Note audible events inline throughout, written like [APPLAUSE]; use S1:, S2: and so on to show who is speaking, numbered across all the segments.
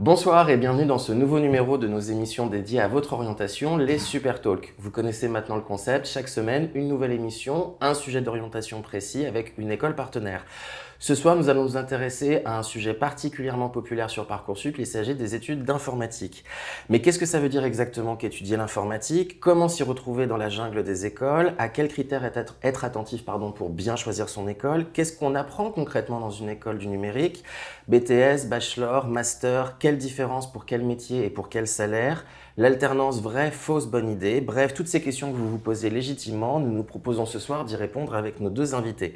S1: Bonsoir et bienvenue dans ce nouveau numéro de nos émissions dédiées à votre orientation, les Super Talks. Vous connaissez maintenant le concept, chaque semaine une nouvelle émission, un sujet d'orientation précis avec une école partenaire. Ce soir, nous allons nous intéresser à un sujet particulièrement populaire sur Parcoursup, il s'agit des études d'informatique. Mais qu'est-ce que ça veut dire exactement qu'étudier l'informatique? Comment s'y retrouver dans la jungle des écoles? À quels critères être, attentif pardon, pour bien choisir son école? Qu'est-ce qu'on apprend concrètement dans une école du numérique? BTS, bachelor, master, quelle différence pour quel métier et pour quel salaire? L'alternance vraie, fausse, bonne idée? Bref, toutes ces questions que vous vous posez légitimement, nous nous proposons ce soir d'y répondre avec nos deux invités.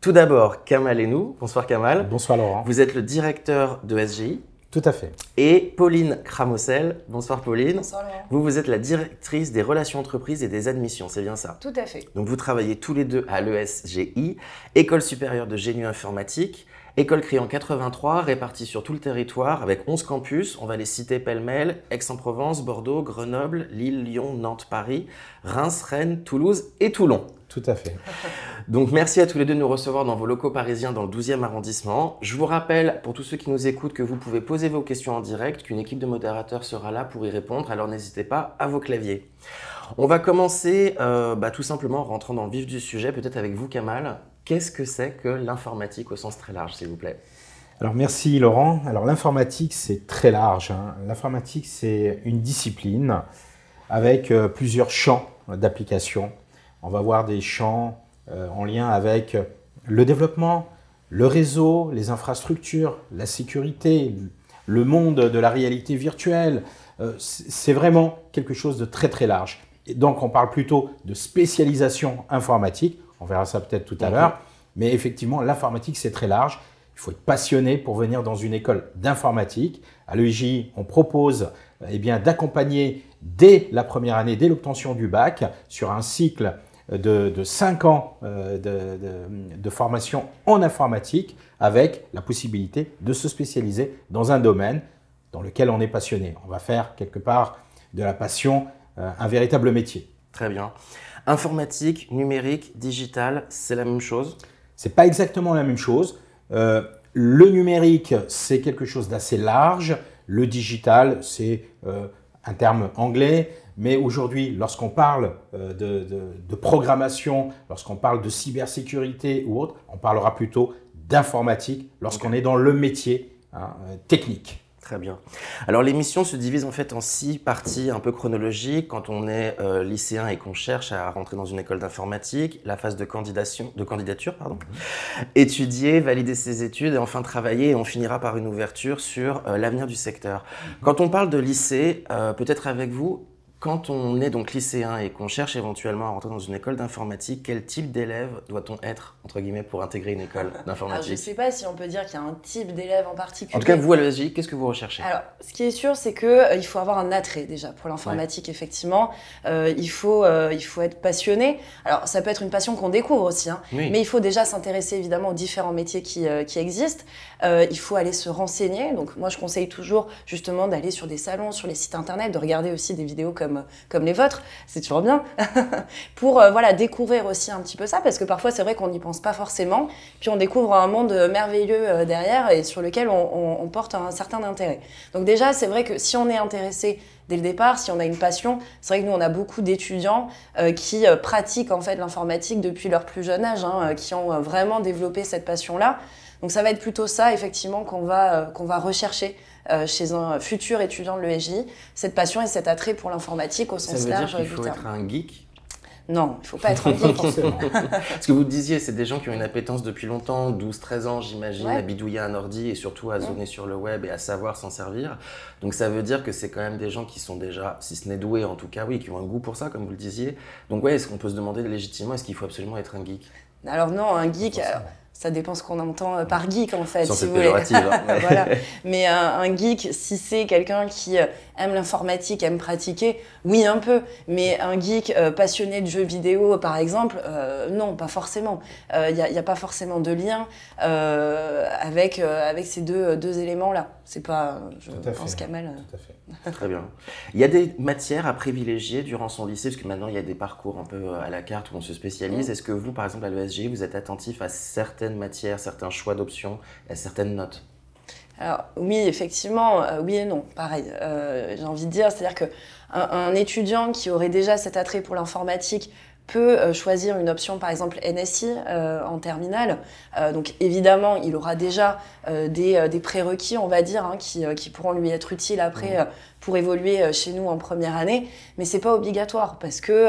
S1: Tout d'abord, Kamal et nous. Bonsoir Kamal.
S2: Bonsoir Laurent.
S1: Vous êtes le directeur de SGI.
S2: Tout à fait.
S1: Et Pauline Cramocel. Bonsoir Pauline.
S3: Bonsoir Laurent.
S1: Vous, vous êtes la directrice des relations entreprises et des admissions, c'est bien ça?
S3: Tout à fait.
S1: Donc vous travaillez tous les deux à l'ESGI, École supérieure de génie informatique, école créée en 83, répartie sur tout le territoire avec 11 campus. On va les citer pêle-mêle Aix-en-Provence, Bordeaux, Grenoble, Lille, Lyon, Nantes, Paris, Reims, Rennes, Toulouse et Toulon.
S2: Tout à fait. [LAUGHS]
S1: Donc merci à tous les deux de nous recevoir dans vos locaux parisiens dans le 12e arrondissement. Je vous rappelle, pour tous ceux qui nous écoutent, que vous pouvez poser vos questions en direct, qu'une équipe de modérateurs sera là pour y répondre, alors n'hésitez pas à vos claviers. On va commencer euh, bah, tout simplement en rentrant dans le vif du sujet, peut-être avec vous Kamal. Qu'est-ce que c'est que l'informatique au sens très large, s'il vous plaît?
S2: Alors merci Laurent. Alors l'informatique, c'est très large. Hein. L'informatique, c'est une discipline avec euh, plusieurs champs d'application. On va voir des champs euh, en lien avec le développement, le réseau, les infrastructures, la sécurité, le monde de la réalité virtuelle. Euh, c'est vraiment quelque chose de très très large. Et donc on parle plutôt de spécialisation informatique. On verra ça peut-être tout à l'heure. Mais effectivement, l'informatique, c'est très large. Il faut être passionné pour venir dans une école d'informatique. À l'EJ, on propose eh bien, d'accompagner dès la première année, dès l'obtention du bac, sur un cycle de, de 5 ans euh, de, de, de, formation en informatique avec la possibilité de se spécialiser dans un domaine dans lequel on est passionné. On va faire quelque part de la passion euh, un véritable métier.
S1: Très bien. Informatique, numérique, digital, c'est la même chose?
S2: C'est pas exactement la même chose. Euh, le numérique, c'est quelque chose d'assez large. Le digital, c'est euh, un terme anglais. Mais aujourd'hui, lorsqu'on parle euh, de, de, de, programmation, lorsqu'on parle de cybersécurité ou autre, on parlera plutôt d'informatique lorsqu'on okay. est dans le métier hein, technique.
S1: Très bien. Alors l'émission se divise en fait en six parties un peu chronologiques. Quand on est euh, lycéen et qu'on cherche à rentrer dans une école d'informatique, la phase de, candidature, de candidature, pardon, mm -hmm. étudier, valider ses études et enfin travailler et on finira par une ouverture sur euh, l'avenir du secteur. Mm -hmm. Quand on parle de lycée, euh, peut-être avec vous, quand on est donc lycéen et qu'on cherche éventuellement à rentrer dans une école d'informatique, quel type d'élève doit-on être, entre guillemets, pour intégrer une école [LAUGHS] d'informatique
S3: Je ne sais pas si on peut dire qu'il y a un type d'élève en particulier.
S1: En tout cas, vous, à l'ESJ, qu'est-ce que vous recherchez?
S3: Alors, ce qui est sûr, c'est qu'il euh, faut avoir un attrait déjà pour l'informatique, ouais. effectivement. Euh, il, faut, euh, il faut être passionné. Alors, ça peut être une passion qu'on découvre aussi, hein, oui. mais il faut déjà s'intéresser évidemment aux différents métiers qui, qui existent. il faut aller se renseigner. Donc, moi, je conseille toujours justement d'aller sur des salons, sur les sites internet, de regarder aussi des vidéos comme comme, les vôtres, c'est toujours bien, [LAUGHS] pour euh, voilà, découvrir aussi un petit peu ça, parce que parfois c'est vrai qu'on n'y pense pas forcément, puis on découvre un monde merveilleux euh, derrière et sur lequel on, porte un certain intérêt. Donc déjà, c'est vrai que si on est intéressé dès le départ, si on a une passion, c'est vrai que nous on a beaucoup d'étudiants euh, qui euh, pratiquent en fait l'informatique depuis leur plus jeune âge, hein, qui ont vraiment développé cette passion-là. Donc ça va être plutôt ça effectivement qu'on va, qu'on va rechercher euh, chez un futur étudiant de l'ESJ, cette passion et cet attrait pour l'informatique au sens large
S1: du terme. Ça veut dire qu'il faut être un geek
S3: non, il ne faut pas être un geek. [LAUGHS] [LAUGHS]
S1: Ce que vous disiez, c'est des gens qui ont une appétence depuis longtemps, 12-13 ans j'imagine, ouais. à bidouiller un ordi et surtout à zoner sur le web et à savoir s'en servir. Donc ça veut dire que c'est quand même des gens qui sont déjà, si ce n'est doués en tout cas, oui, qui ont un goût pour ça, comme vous le disiez. Donc ouais, est-ce qu'on peut se demander légitimement, est-ce qu'il faut absolument être un geek?
S3: Alors non, un geek ça dépend ce qu'on entend par geek en fait.
S1: Sans si vous voulez. Hein, [LAUGHS]
S3: voilà. Mais un, un, geek, si c'est quelqu'un qui aime l'informatique, aime pratiquer, oui un peu. Mais un geek euh, passionné de jeux vidéo par exemple, euh, non, pas forcément. Il euh, n'y a, a, pas forcément de lien euh, avec, avec ces deux, deux éléments-là. C'est pas, je
S2: Tout à
S3: pense
S2: fait.
S3: Kamel.
S2: Tout à fait. [LAUGHS]
S1: Très bien. Il y a des matières à privilégier durant son lycée, parce que maintenant il y a des parcours un peu à la carte où on se spécialise. Mmh. Est-ce que vous, par exemple, à l'ESG, vous êtes attentif à certaines matières, certains choix d'options, à certaines notes?
S3: Alors oui, effectivement, oui et non, pareil. J'ai envie de dire, c'est-à-dire que un, étudiant qui aurait déjà cet attrait pour l'informatique peut euh, choisir une option par exemple NSI euh, en terminale. Euh, donc évidemment, il aura déjà des, des, prérequis, on va dire, hein, qui, qui, pourront lui être utiles après pour évoluer chez nous en première année. Mais c'est pas obligatoire parce que,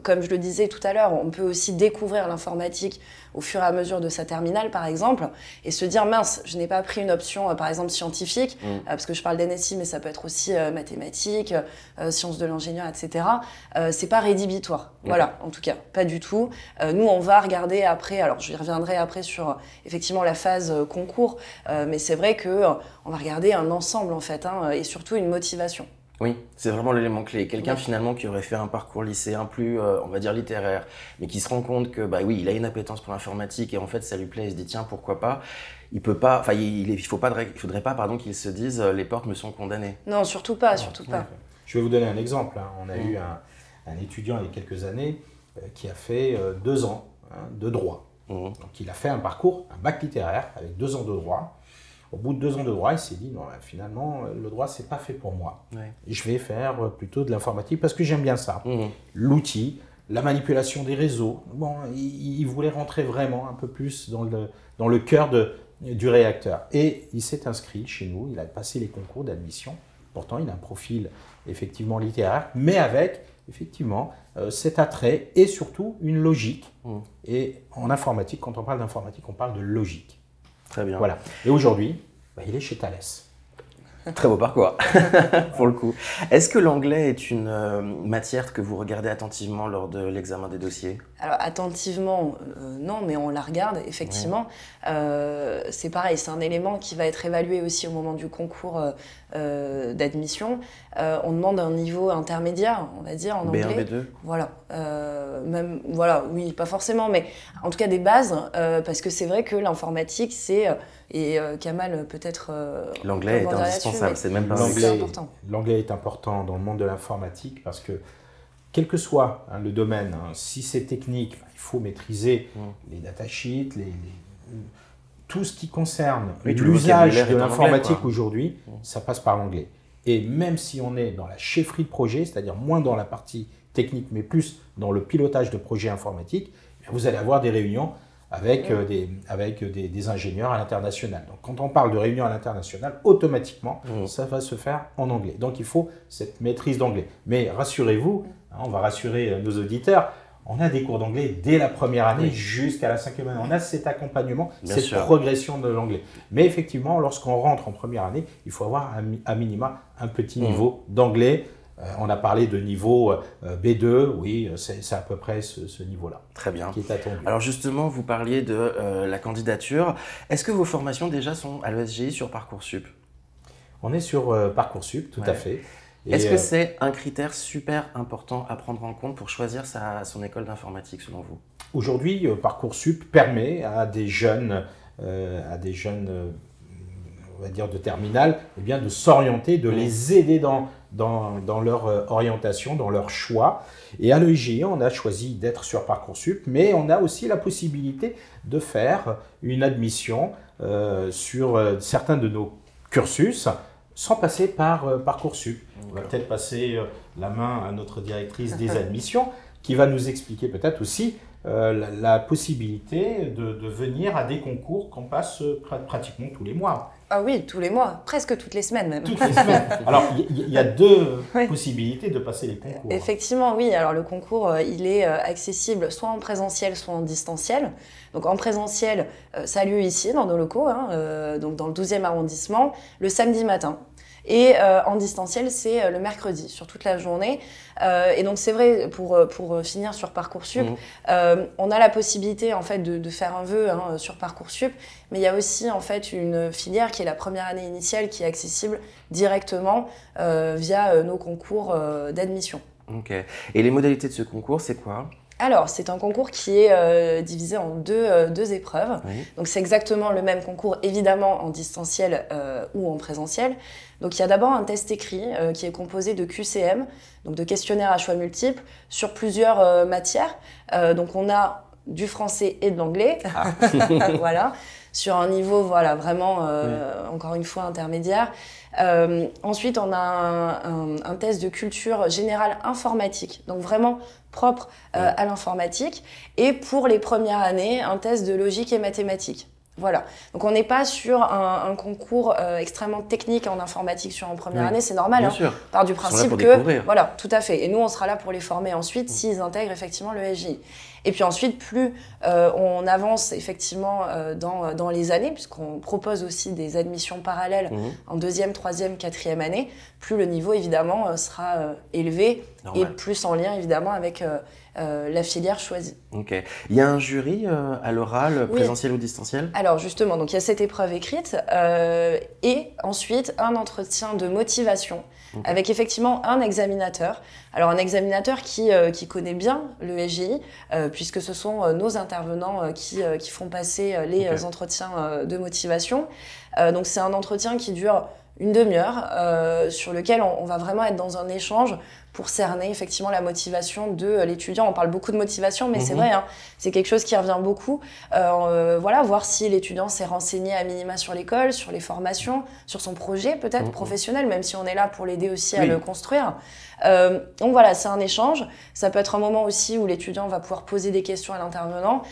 S3: comme je le disais tout à l'heure, on peut aussi découvrir l'informatique au fur et à mesure de sa terminale, par exemple, et se dire mince, je n'ai pas pris une option, euh, par exemple, scientifique, mm. euh, parce que je parle d'NSI, mais ça peut être aussi euh, mathématiques, sciences de l'ingénieur, etc. c'est pas rédhibitoire. Voilà, en tout cas, pas du tout. nous, on va regarder après, alors je reviendrai après sur effectivement la phase concours, mais c'est vrai que on va regarder un ensemble en fait, hein, et surtout une motivation.
S1: Oui, c'est vraiment l'élément clé. Quelqu'un finalement qui aurait fait un parcours lycéen plus, euh, on va dire, littéraire, mais qui se rend compte que, bah oui, il a une appétence pour l'informatique et en fait ça lui plaît, il se dit tiens, pourquoi pas il peut pas, enfin, il, il, faut pas, il faudrait pas, pardon, qu'il se dise euh, les portes me sont condamnées.
S3: Non, surtout pas, surtout pas.
S2: Je vais vous donner un exemple. Hein. On a eu un, étudiant il y a quelques années euh, qui a fait deux ans hein, de droit. Mm. Donc il a fait un parcours, un bac littéraire avec deux ans de droit. Au bout de deux ans de droit, il s'est dit non, finalement, le droit, c'est pas fait pour moi. Je vais faire plutôt de l'informatique parce que j'aime bien ça. Mmh. L'outil, la manipulation des réseaux. Bon, il, voulait rentrer vraiment un peu plus dans le, dans le cœur de, du réacteur. Et il s'est inscrit chez nous, il a passé les concours d'admission. Pourtant, il a un profil effectivement littéraire, mais avec effectivement euh, cet attrait et surtout une logique. Mmh. Et en informatique, quand on parle d'informatique, on parle de logique.
S1: Très bien.
S2: Voilà. Et aujourd'hui, bah, il est chez Thales. [LAUGHS]
S1: Très beau parcours, [LAUGHS] pour le coup. Est-ce que l'anglais est une euh, matière que vous regardez attentivement lors de l'examen des dossiers?
S3: Alors attentivement, euh, non, mais on la regarde, effectivement. Euh, c'est pareil, c'est un élément qui va être évalué aussi au moment du concours d'admission. on demande un niveau intermédiaire, on va dire, en anglais.
S1: B1, B2
S3: Voilà. même, voilà, oui, pas forcément, mais en tout cas des bases, parce que c'est vrai que l'informatique, c'est et euh, Kamal, peut-être.
S1: Euh, l'anglais est indispensable, c'est même pas
S2: important. L'anglais est important dans le monde de l'informatique parce que, quel que soit hein, le domaine, hein, si c'est technique, il faut maîtriser mm. les datasheets, les, tout ce qui concerne l'usage de l'informatique aujourd'hui, mm. ça passe par l'anglais. Et même si on est dans la chefferie de projet, c'est-à-dire moins dans la partie technique, mais plus dans le pilotage de projets informatiques, vous allez avoir des réunions avec, euh, des, avec des, ingénieurs à l'international. Donc quand on parle de réunion à l'international, automatiquement, mmh. ça va se faire en anglais. Donc il faut cette maîtrise d'anglais. Mais rassurez-vous, hein, on va rassurer euh, nos auditeurs, on a des cours d'anglais dès la première année jusqu'à la cinquième année. On a cet accompagnement, cette progression de l'anglais. Mais effectivement, lorsqu'on rentre en première année, il faut avoir à minima un petit mmh. niveau d'anglais. Euh, on a parlé de niveau euh, B2, oui, c'est à peu près ce, niveau-là.
S1: Très bien. Qui est attendu. Alors justement, vous parliez de euh, la candidature. Est-ce que vos formations déjà sont à l'ESGI sur Parcoursup?
S2: On est sur Parcoursup, tout à fait.
S1: Est-ce que c'est un critère super important à prendre en compte pour choisir sa, son école d'informatique selon vous?
S2: Aujourd'hui, Parcoursup permet à des jeunes, à des jeunes on va dire de terminale, eh bien de s'orienter, de les aider dans dans, leur euh, orientation, dans leur choix. Et à l'EIG, on a choisi d'être sur Parcoursup, mais on a aussi la possibilité de faire une admission euh, sur euh, certains de nos cursus sans passer par Parcoursup. On va peut-être passer la main à notre directrice des [LAUGHS] admissions qui va nous expliquer peut-être aussi la, possibilité de, de, venir à des concours qu'on passe pratiquement tous les mois.
S3: Ah oui, tous les mois, presque toutes les semaines même.
S2: Toutes les semaines. [LAUGHS] Alors, il y, a deux possibilités de passer les concours.
S3: Effectivement, oui. Alors, le concours, euh, il est euh, accessible soit en présentiel, soit en distanciel. Donc, en présentiel, euh, ça a lieu ici, dans nos locaux, hein, donc dans le 12e arrondissement, le samedi matin. Et euh, en distanciel, c'est euh, le mercredi, sur toute la journée. Euh, et donc, c'est vrai, pour, pour finir sur Parcoursup, mmh. on a la possibilité, en fait, de, de faire un vœu hein, sur Parcoursup, mais il y a aussi, en fait, une filière qui est la première année initiale, qui est accessible directement via nos concours d'admission.
S1: Ok. Et les modalités de ce concours, c'est quoi?
S3: Alors, c'est un concours qui est euh, divisé en deux, euh, deux épreuves. Donc, c'est exactement le même concours, évidemment, en distanciel euh, ou en présentiel. Donc, il y a d'abord un test écrit qui est composé de QCM, donc de questionnaires à choix multiples, sur plusieurs matières. donc, on a du français et de l'anglais. Ah. [LAUGHS] voilà, sur un niveau voilà vraiment euh, encore une fois intermédiaire. Euh, ensuite, on a un, test de culture générale informatique, donc vraiment propre euh, à l'informatique. Et pour les premières années, un test de logique et mathématiques. Voilà. Donc on n'est pas sur un, concours euh, extrêmement technique en informatique sur en première année, c'est normal. Bien hein, sûr. Par du principe que voilà, tout à fait. Et nous on sera là pour les former ensuite mm. s'ils intègrent effectivement le SGI. Et puis ensuite, plus euh, on avance effectivement euh, dans, dans, les années, puisqu'on propose aussi des admissions parallèles mm-hmm. en deuxième, troisième, quatrième année, plus le niveau évidemment sera élevé et plus en lien évidemment avec euh, la filière choisie.
S1: Ok. Il y a un jury euh, à l'oral, présentiel ou distanciel?
S3: Alors justement, donc il y a cette épreuve écrite euh, et ensuite un entretien de motivation avec effectivement un examinateur. Alors un examinateur qui, qui connaît bien le SGI puisque ce sont nos intervenants qui, qui font passer les entretiens de motivation. donc c'est un entretien qui dure une demi-heure sur lequel on, va vraiment être dans un échange pour cerner effectivement la motivation de euh, l'étudiant. On parle beaucoup de motivation, mais c'est mhm. vrai, hein, c'est quelque chose qui revient beaucoup. Euh, euh, voilà, voir si l'étudiant s'est renseigné à minima sur l'école, sur les formations, sur son projet peut-être mhm. professionnel, même si on est là pour l'aider aussi à le construire. donc voilà, c'est un échange. Ça peut être un moment aussi où l'étudiant va pouvoir poser des questions à l'intervenant.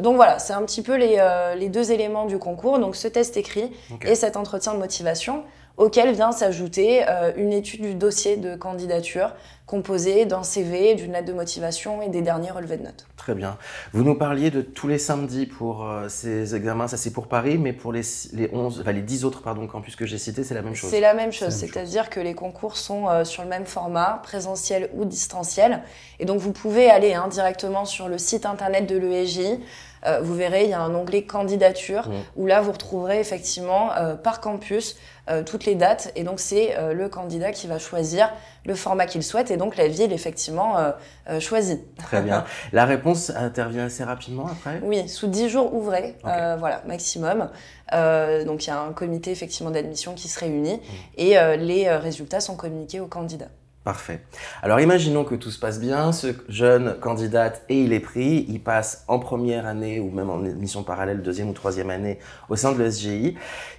S3: donc voilà, c'est un petit peu les, les, deux éléments du concours. Donc ce test écrit et cet entretien de motivation auquel vient s'ajouter euh, une étude du dossier de candidature composé d'un CV, d'une lettre de motivation et des derniers relevés de notes.
S1: Très bien. Vous nous parliez de tous les samedis pour euh, ces examens, ça c'est pour Paris, mais pour les, les 11, enfin les 10 autres pardon, campus que j'ai cités, c'est la même chose
S3: C'est la même chose, c'est-à-dire que les concours sont euh, sur le même format, présentiel ou distanciel. Et donc vous pouvez aller hein, directement sur le site internet de l'ESJ, euh, vous verrez, il y a un onglet candidature mmh. où là, vous retrouverez effectivement euh, par campus euh, toutes les dates. Et donc, c'est le candidat qui va choisir le format qu'il souhaite et donc la ville, effectivement, choisie.
S1: Très bien. [LAUGHS] La réponse intervient assez rapidement après?
S3: Oui, sous 10 jours ouvrés, voilà, maximum. donc, il y a un comité, effectivement, d'admission qui se réunit mmh. et les résultats sont communiqués aux candidats.
S1: Parfait. Alors imaginons que tout se passe bien, ce jeune candidate et il est pris, il passe en première année ou même en mission parallèle, deuxième ou troisième année au sein de l'ESGI.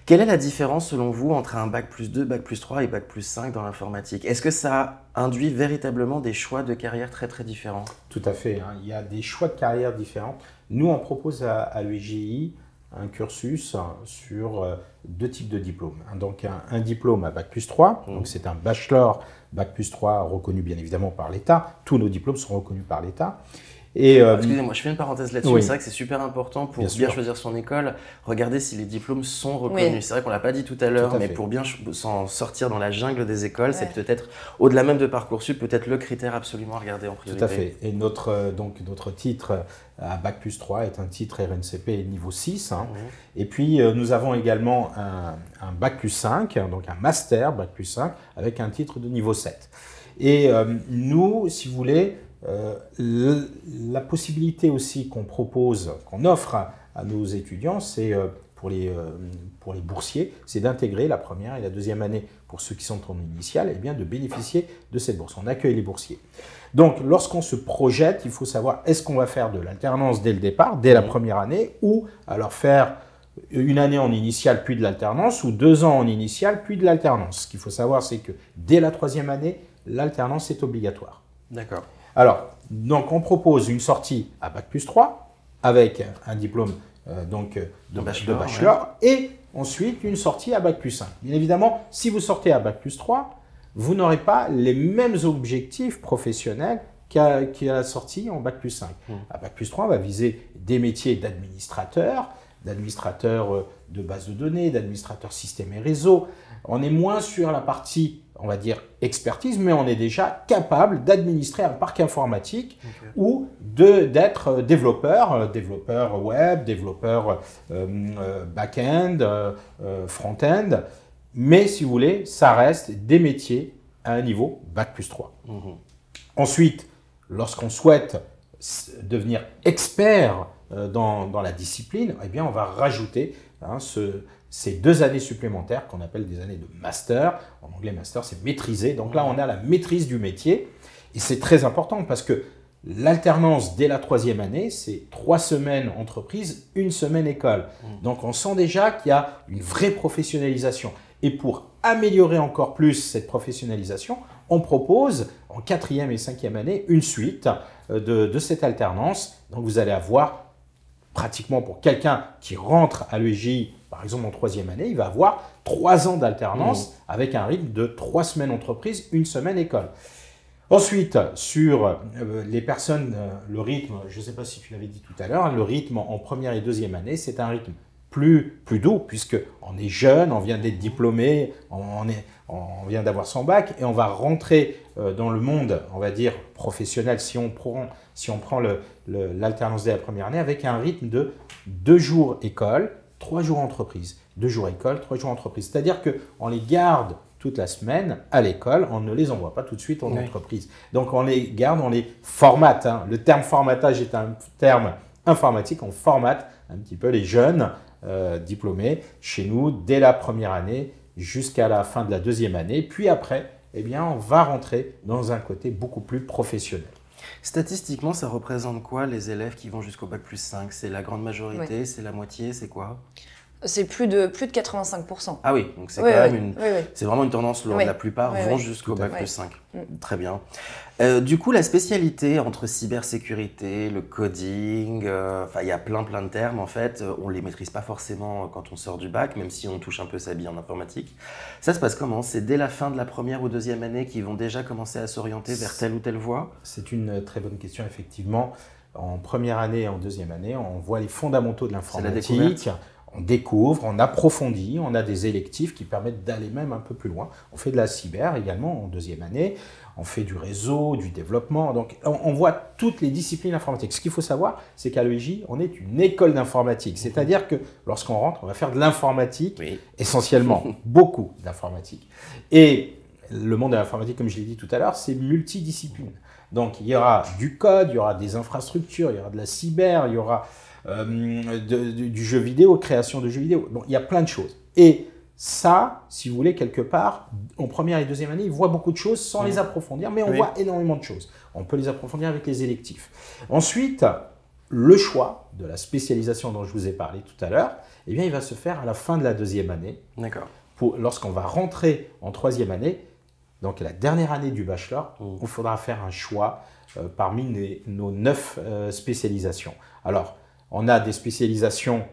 S1: Quelle est la différence selon vous entre un bac plus 2, bac plus 3 et bac plus 5 dans l'informatique? Est-ce que ça induit véritablement des choix de carrière très très différents?
S2: Tout à fait, hein. il y a des choix de carrière différents. Nous on propose à, à l'ESGI un cursus sur euh, deux types de diplômes. Donc un, diplôme à Bac plus 3, mmh. donc c'est un bachelor Bac plus 3 reconnu bien évidemment par l'État. Tous nos diplômes sont reconnus par l'État.
S1: Et euh, Excusez-moi, je fais une parenthèse là-dessus. C'est vrai que c'est super important pour bien, choisir son école. Regardez si les diplômes sont reconnus. C'est vrai qu'on l'a pas dit tout à l'heure, mais pour bien s'en sortir dans la jungle des écoles, c'est peut-être au-delà même de parcoursup, peut-être le critère absolument à regarder en priorité.
S2: Tout à fait. Et notre euh, donc notre titre euh, à bac plus 3 est un titre RNCP niveau 6. Hein. Et puis nous avons également un, un, bac plus 5, donc un master bac plus 5 avec un titre de niveau 7. Et nous, si vous voulez, euh, la possibilité aussi qu'on propose, qu'on offre à, nos étudiants, c'est euh, pour, les, euh, pour les boursiers, c'est d'intégrer la première et la deuxième année pour ceux qui sont en initiale, et eh bien de bénéficier de cette bourse. On accueille les boursiers. Donc, lorsqu'on se projette, il faut savoir est-ce qu'on va faire de l'alternance dès le départ, dès la première année, ou alors faire une année en initiale puis de l'alternance, ou deux ans en initiale puis de l'alternance? Ce qu'il faut savoir, c'est que dès la troisième année, l'alternance est obligatoire.
S1: D'accord.
S2: Alors, donc on propose une sortie à Bac plus 3 avec un diplôme euh, donc, de, bachelor, et ensuite une sortie à Bac plus 5. Bien évidemment, si vous sortez à Bac plus 3, vous n'aurez pas les mêmes objectifs professionnels qu'à la sortie en Bac plus 5. Mmh. À Bac plus 3, on va viser des métiers d'administrateur, d'administrateur euh, de base de données, d'administrateur système et réseau. On est moins sur la partie on va dire, expertise, mais on est déjà capable d'administrer un parc informatique ou d'être euh, développeur, euh, développeur web, développeur euh, back-end, front-end. Mais si vous voulez, ça reste des métiers à un niveau Bac plus 3. Mhm. Ensuite, lorsqu'on souhaite devenir expert dans, dans, la discipline, eh bien, on va rajouter hein, ce, ces deux années supplémentaires qu'on appelle des années de master. En anglais, master, c'est maîtriser. Donc là, on a la maîtrise du métier. Et c'est très important parce que L'alternance dès la troisième année, c'est trois semaines entreprise, une semaine école. Mmh. Donc on sent déjà qu'il y a une vraie professionnalisation. Et pour améliorer encore plus cette professionnalisation, on propose en quatrième et cinquième année une suite euh, de, cette alternance. Donc vous allez avoir pratiquement pour quelqu'un qui rentre à l'EJ, par exemple en troisième année, il va avoir trois ans d'alternance mmh. avec un rythme de trois semaines entreprise, une semaine école. Ensuite, sur euh, les personnes, euh, le rythme, je ne sais pas si tu l'avais dit tout à l'heure, le rythme en première et deuxième année, c'est un rythme plus, plus doux, puisqu'on est jeune, on vient d'être diplômé, on, est, on vient d'avoir son bac, et on va rentrer euh, dans le monde, on va dire, professionnel, si on prend, si on prend l'alternance dès la première année, avec un rythme de deux jours école, trois jours entreprise. Deux jours école, trois jours entreprise. C'est-à-dire qu'on les garde toute la semaine à l'école, on ne les envoie pas tout de suite en entreprise. Donc on les garde, on les formate. Hein. Le terme formatage est un terme informatique, on formate un petit peu les jeunes euh, diplômés chez nous dès la première année jusqu'à la fin de la deuxième année. Puis après, eh bien, on va rentrer dans un côté beaucoup plus professionnel.
S1: Statistiquement, ça représente quoi les élèves qui vont jusqu'au bac plus 5 C'est la grande majorité, c'est la moitié, c'est quoi?
S3: C'est plus de, plus de 85%.
S1: Ah oui, donc c'est quand même une, c'est vraiment une tendance lourde. La plupart vont jusqu'au bac plus 5. Mm. Très bien. Euh, du coup, la spécialité entre cybersécurité, le coding, euh, enfin, il y a plein plein de termes en fait. On les maîtrise pas forcément quand on sort du bac, même si on touche un peu sa bille en informatique. Ça se passe comment? C'est dès la fin de la première ou deuxième année qu'ils vont déjà commencer à s'orienter vers telle ou telle voie?
S2: C'est une très bonne question, effectivement. En première année et en deuxième année, on voit les fondamentaux de l'informatique on découvre, on approfondit, on a des électifs qui permettent d'aller même un peu plus loin. On fait de la cyber également en deuxième année, on fait du réseau, du développement, donc on, voit toutes les disciplines informatiques. Ce qu'il faut savoir, c'est qu'à l'EJ, on est une école d'informatique, c'est-à-dire que lorsqu'on rentre, on va faire de l'informatique, essentiellement, [LAUGHS] beaucoup d'informatique. Et le monde de l'informatique, comme je l'ai dit tout à l'heure, c'est multidiscipline. Donc il y aura du code, il y aura des infrastructures, il y aura de la cyber, il y aura euh, du jeu vidéo, création de jeux vidéo. Bon, il y a plein de choses. Et ça, si vous voulez, quelque part, en première et deuxième année, ils voient beaucoup de choses sans les approfondir, mais on voit énormément de choses. On peut les approfondir avec les électifs. Ensuite, le choix de la spécialisation dont je vous ai parlé tout à l'heure, eh bien, il va se faire à la fin de la deuxième année.
S1: D'accord.
S2: Lorsqu'on va rentrer en troisième année, donc la dernière année du bachelor, mmh. il faudra faire un choix euh, parmi nos neuf euh, spécialisations. Alors, on a des spécialisations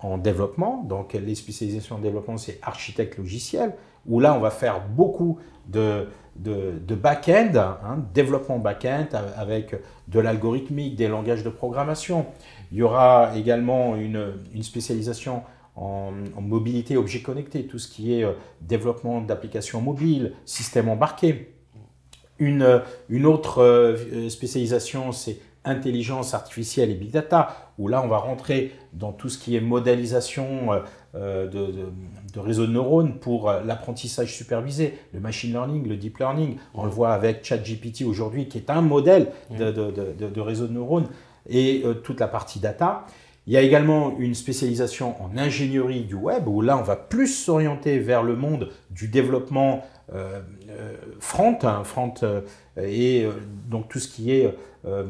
S2: en développement. Donc, les spécialisations en développement, c'est architecte logiciel, où là, on va faire beaucoup de, back-end, hein, développement back-end avec de l'algorithmique, des langages de programmation. Il y aura également une, spécialisation en, mobilité objet connecté, tout ce qui est euh, développement d'applications mobiles, système embarqué. Une, une autre euh, spécialisation, c'est intelligence artificielle et big data, où là on va rentrer dans tout ce qui est modélisation euh, euh, de, réseaux de neurones pour euh, l'apprentissage supervisé, le machine learning, le deep learning. On le voit avec ChatGPT aujourd'hui, qui est un modèle de, réseau de neurones, et toute la partie data. Il y a également une spécialisation en ingénierie du web, où là on va plus s'orienter vers le monde du développement front, hein, front et donc tout ce qui est euh,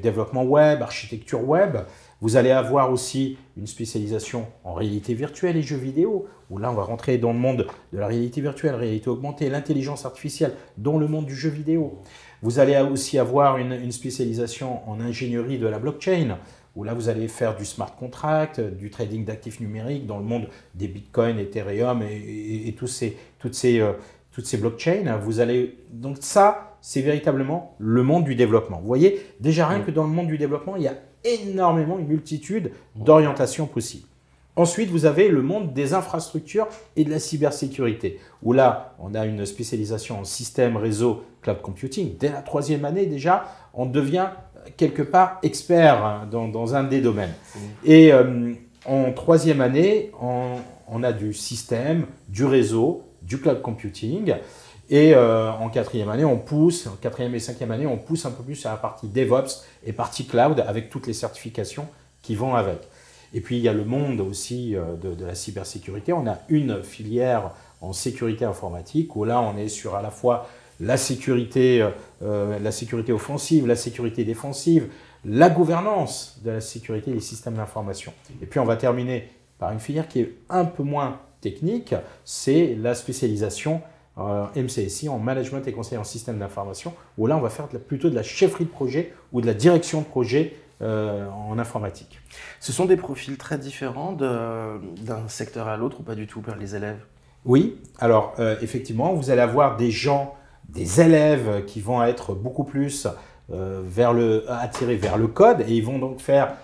S2: développement web, architecture web. Vous allez avoir aussi une spécialisation en réalité virtuelle et jeux vidéo, où là on va rentrer dans le monde de la réalité virtuelle, réalité augmentée, l'intelligence artificielle, dans le monde du jeu vidéo. Vous allez aussi avoir une, spécialisation en ingénierie de la blockchain, où là vous allez faire du smart contract, du trading d'actifs numériques dans le monde des bitcoins, Ethereum et, tous ces, toutes, ces, euh, toutes ces blockchains. Vous allez donc ça, c'est véritablement le monde du développement. Vous voyez, déjà rien mm. que dans le monde du développement, il y a énormément, une multitude d'orientations possibles. Ensuite, vous avez le monde des infrastructures et de la cybersécurité, où là, on a une spécialisation en système, réseau, cloud computing. Dès la troisième année, déjà, on devient quelque part expert hein, dans, un des domaines. Mm. Et euh, en troisième année, on, a du système, du réseau, du cloud computing. Et euh, en quatrième année, on pousse, en quatrième et cinquième année, on pousse un peu plus à la partie DevOps et partie cloud avec toutes les certifications qui vont avec. Et puis il y a le monde aussi euh, de, la cybersécurité. On a une filière en sécurité informatique où là on est sur à la fois la sécurité, la sécurité offensive, la sécurité défensive, la gouvernance de la sécurité des systèmes d'information. Et puis on va terminer par une filière qui est un peu moins technique, c'est la spécialisation euh, MCSI en management et conseil en système d'information, où là on va faire plutôt de la chefferie de projet ou de la direction de projet euh, en informatique.
S1: Ce sont des profils très différents d'un secteur à l'autre ou pas du tout pour les élèves?
S2: Oui, alors euh, effectivement, vous allez avoir des gens, des élèves qui vont être beaucoup plus vers le, attirés vers le code et ils vont donc faire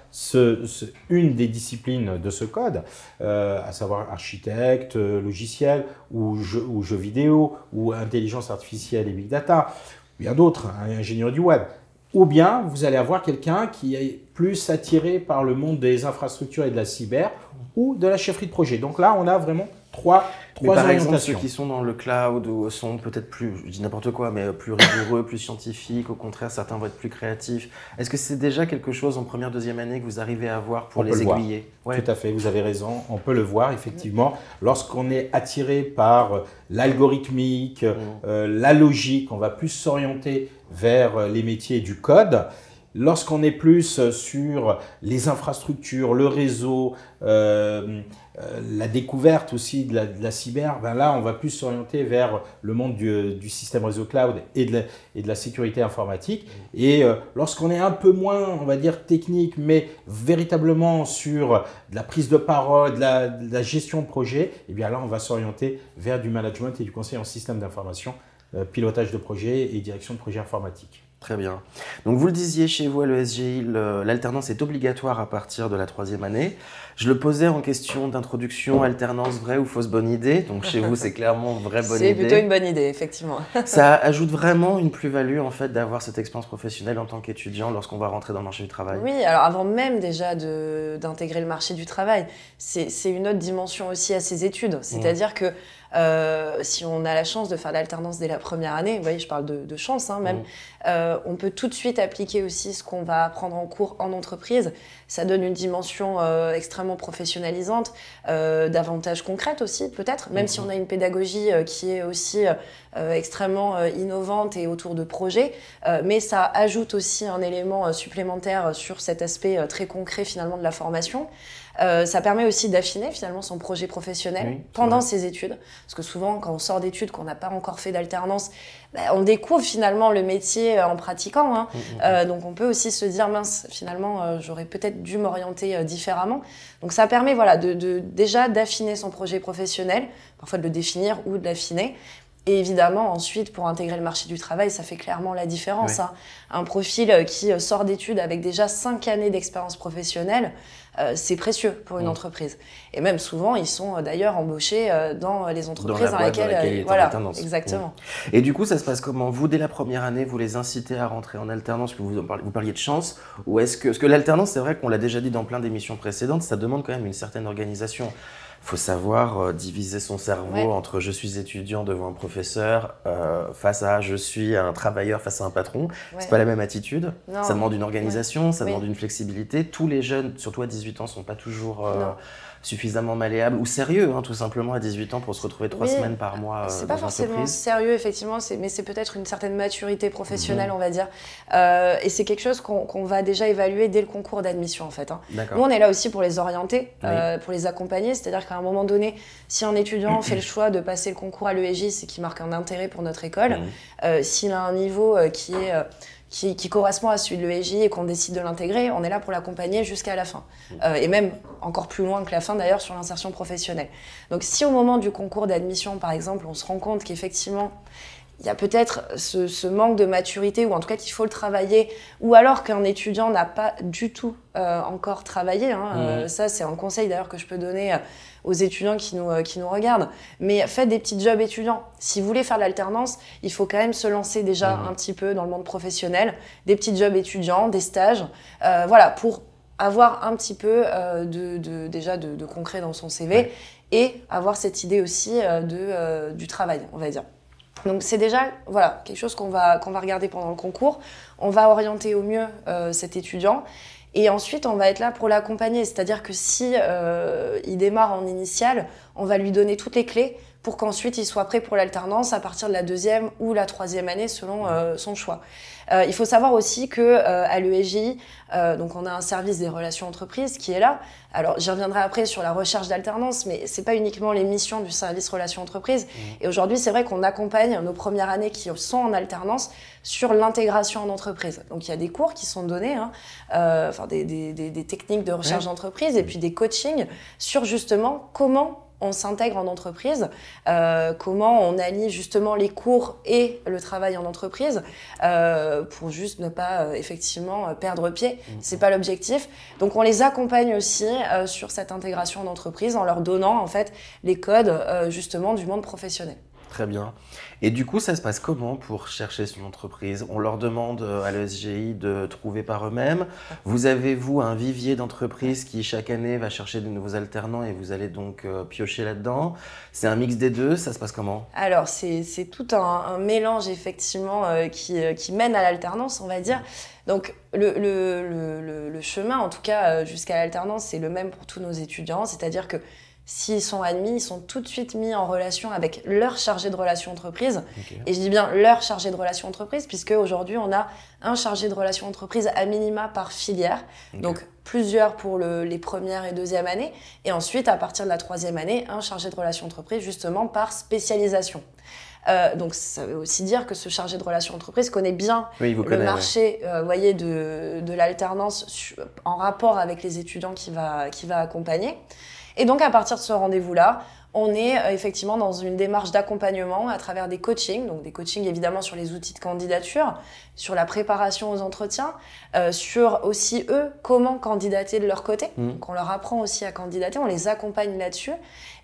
S2: une des disciplines de ce code, euh, à savoir architecte, logiciel ou jeu, ou vidéo ou intelligence artificielle et big data, bien d'autres, hein, ingénieur du web. Ou bien vous allez avoir quelqu'un qui est plus attiré par le monde des infrastructures et de la cyber ou de la chefferie de projet. Donc là, on a vraiment trois, trois
S1: par exemple, ceux qui sont dans le cloud ou sont peut-être plus, je dis n'importe quoi, mais plus rigoureux, plus scientifiques, au contraire, certains vont être plus créatifs. Est-ce que c'est déjà quelque chose en première, deuxième année que vous arrivez à voir pour les aiguiller?
S2: Ouais. Tout à fait, vous avez raison, on peut le voir effectivement. Lorsqu'on est attiré par l'algorithmique, mmh. euh, la logique, on va plus s'orienter vers les métiers du code. Lorsqu'on est plus sur les infrastructures, le réseau, euh, euh, la découverte aussi de la, cyber, ben là, on va plus s'orienter vers le monde du, système réseau cloud et de la, sécurité informatique. Et euh, lorsqu'on est un peu moins, on va dire, technique, mais véritablement sur de la prise de parole, de la, gestion de projet, et eh bien là, on va s'orienter vers du management et du conseil en système d'information, pilotage de projet et direction de projet informatique.
S1: Très bien. Donc vous le disiez chez vous à l'ESGI, l'alternance est obligatoire à partir de la troisième année. Je le posais en question d'introduction, alternance vraie ou fausse bonne idée. Donc chez vous, c'est clairement vraie bonne idée.
S3: C'est plutôt une bonne idée, effectivement. [LAUGHS]
S1: Ça ajoute vraiment une plus-value en fait d'avoir cette expérience professionnelle en tant qu'étudiant lorsqu'on va rentrer dans le marché du travail.
S3: Oui, alors avant même déjà d'intégrer le marché du travail, c'est une autre dimension aussi à ces études. C'est-à-dire que euh, si on a la chance de faire l'alternance dès la première année, vous voyez, je parle de, chance hein, même, euh, on peut tout de suite appliquer aussi ce qu'on va apprendre en cours en entreprise. Ça donne une dimension euh, extrêmement professionnalisante, davantage concrète aussi peut-être, même si on a une pédagogie qui est aussi extrêmement innovante et autour de projets, mais ça ajoute aussi un élément supplémentaire sur cet aspect très concret finalement de la formation. Euh, ça permet aussi d'affiner finalement son projet professionnel pendant ses études. Parce que souvent, quand on sort d'études, qu'on n'a pas encore fait d'alternance, bah, on découvre finalement le métier euh, en pratiquant. Hein. Mm, mm, mm. Euh, donc on peut aussi se dire, mince, finalement, j'aurais peut-être dû m'orienter différemment. Donc ça permet voilà, de, déjà d'affiner son projet professionnel, parfois de le définir ou de l'affiner. Et évidemment, ensuite, pour intégrer le marché du travail, ça fait clairement la différence. Hein. Un profil qui sort d'études avec déjà cinq années d'expérience professionnelle, euh, c'est précieux pour une mm. entreprise. Et même souvent, ils sont euh, d'ailleurs embauchés euh, dans les entreprises dans, lesquelles, voilà, exactement.
S1: Mm. Et du coup, ça se passe comment? Vous, dès la première année, vous les incitez à rentrer en alternance, que vous, vous parliez de chance, ou est-ce que, parce que l'alternance, c'est vrai qu'on l'a déjà dit dans plein d'émissions précédentes, ça demande quand même une certaine organisation faut savoir euh, diviser son cerveau entre je suis étudiant devant un professeur euh, face à je suis un travailleur face à un patron. C'est pas la même attitude. Ça demande une organisation, ça demande une flexibilité. Tous les jeunes, surtout à 18 ans, sont pas toujours euh, suffisamment malléable ou sérieux, hein, tout simplement, à 18 ans pour se retrouver trois semaines par mois.
S3: c'est pas forcément sérieux, effectivement, mais c'est peut-être une certaine maturité professionnelle, mhm. on va dire. Euh, et c'est quelque chose qu'on va déjà évaluer dès le concours d'admission, en fait. Hein. Nous, on est là aussi pour les orienter, euh, pour les accompagner. C'est-à-dire qu'à un moment donné, si un étudiant fait le choix de passer le concours à l'EJ, c'est qu'il marque un intérêt pour notre école. Mhm. Euh, s'il a un niveau qui est qui, correspond à celui de l'EJ et qu'on décide de l'intégrer, on est là pour l'accompagner jusqu'à la fin. Euh, et même encore plus loin que la fin d'ailleurs sur l'insertion professionnelle. Donc si au moment du concours d'admission, par exemple, on se rend compte qu'effectivement, il y a peut-être ce, manque de maturité, ou en tout cas qu'il faut le travailler, ou alors qu'un étudiant n'a pas du tout euh, encore travaillé. Hein, euh, ça, c'est un conseil d'ailleurs que je peux donner aux étudiants qui nous, qui nous regardent. Mais faites des petits jobs étudiants. Si vous voulez faire l'alternance, il faut quand même se lancer déjà mmh. un petit peu dans le monde professionnel, des petits jobs étudiants, des stages, euh, voilà, pour avoir un petit peu euh, de, déjà de, concret dans son CV et avoir cette idée aussi euh, de, du travail, on va dire. Donc c'est déjà voilà, quelque chose qu'on va, qu'on va regarder pendant le concours. On va orienter au mieux cet étudiant et ensuite, on va être là pour l'accompagner. C'est-à-dire que si euh, il démarre en initial, on va lui donner toutes les clés pour qu'ensuite il soit prêt pour l'alternance à partir de la deuxième ou la troisième année selon euh, son choix. Euh, il faut savoir aussi que euh, à l'ESGI, donc on a un service des relations entreprises qui est là. Alors j'y reviendrai après sur la recherche d'alternance, mais c'est pas uniquement les missions du service relations entreprises. Mmh. Et aujourd'hui, c'est vrai qu'on accompagne nos premières années qui sont en alternance sur l'intégration en entreprise. Donc il y a des cours qui sont donnés, hein, enfin des, des, des, techniques de recherche d'entreprise et puis des coachings sur justement comment on s'intègre en entreprise, euh, comment on allie justement les cours et le travail en entreprise euh, pour juste ne pas euh, effectivement perdre pied. Mmh. C'est pas l'objectif. Donc on les accompagne aussi sur cette intégration en entreprise en leur donnant en fait les codes justement du monde professionnel.
S1: Très bien. Et du coup, ça se passe comment pour chercher son entreprise? On leur demande euh, à l'ESGI de trouver par eux-mêmes. Vous avez, vous, un vivier d'entreprises qui, chaque année, va chercher de nouveaux alternants et vous allez donc euh, piocher là-dedans. C'est un mix des deux, ça se passe comment?
S3: Alors, c'est tout un, mélange, effectivement, euh, qui, qui, mène à l'alternance, on va dire. Donc, le, le, le chemin, en tout cas, jusqu'à l'alternance, c'est le même pour tous nos étudiants. C'est-à-dire que S'ils sont admis, ils sont tout de suite mis en relation avec leur chargé de relations entreprise. Et je dis bien leur chargé de relations entreprise, puisque aujourd'hui, on a un chargé de relations entreprise à minima par filière. Donc, plusieurs pour les premières et deuxième années. Et ensuite, à partir de la troisième année, un chargé de relations entreprise, justement, par spécialisation. Euh, donc ça veut aussi dire que ce chargé de relations entreprise connaît bien le marché euh, voyez, de, de l'alternance en rapport avec les étudiants qu'il va, qui va accompagner. Et donc, à partir de ce rendez-vous-là, on est euh, effectivement dans une démarche d'accompagnement à travers des coachings, donc des coachings évidemment sur les outils de candidature, sur la préparation aux entretiens, euh, sur aussi eux comment candidater de leur côté. Mmh. Donc on leur apprend aussi à candidater, on les accompagne là-dessus.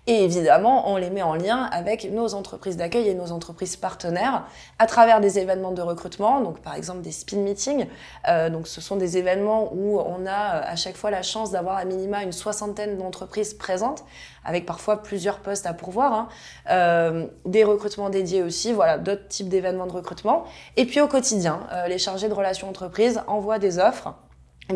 S3: Et évidemment, on les met en lien avec nos entreprises d'accueil et nos entreprises partenaires à travers des événements de recrutement, donc par exemple des spin meetings. Euh, donc ce sont des événements où on a à chaque fois la chance d'avoir à minima une soixantaine d'entreprises présentes, avec parfois plusieurs postes à pourvoir, hein. euh, des recrutements dédiés aussi, voilà, d'autres types d'événements de recrutement. Et puis au quotidien, euh, les chargés de relations entreprises envoient des offres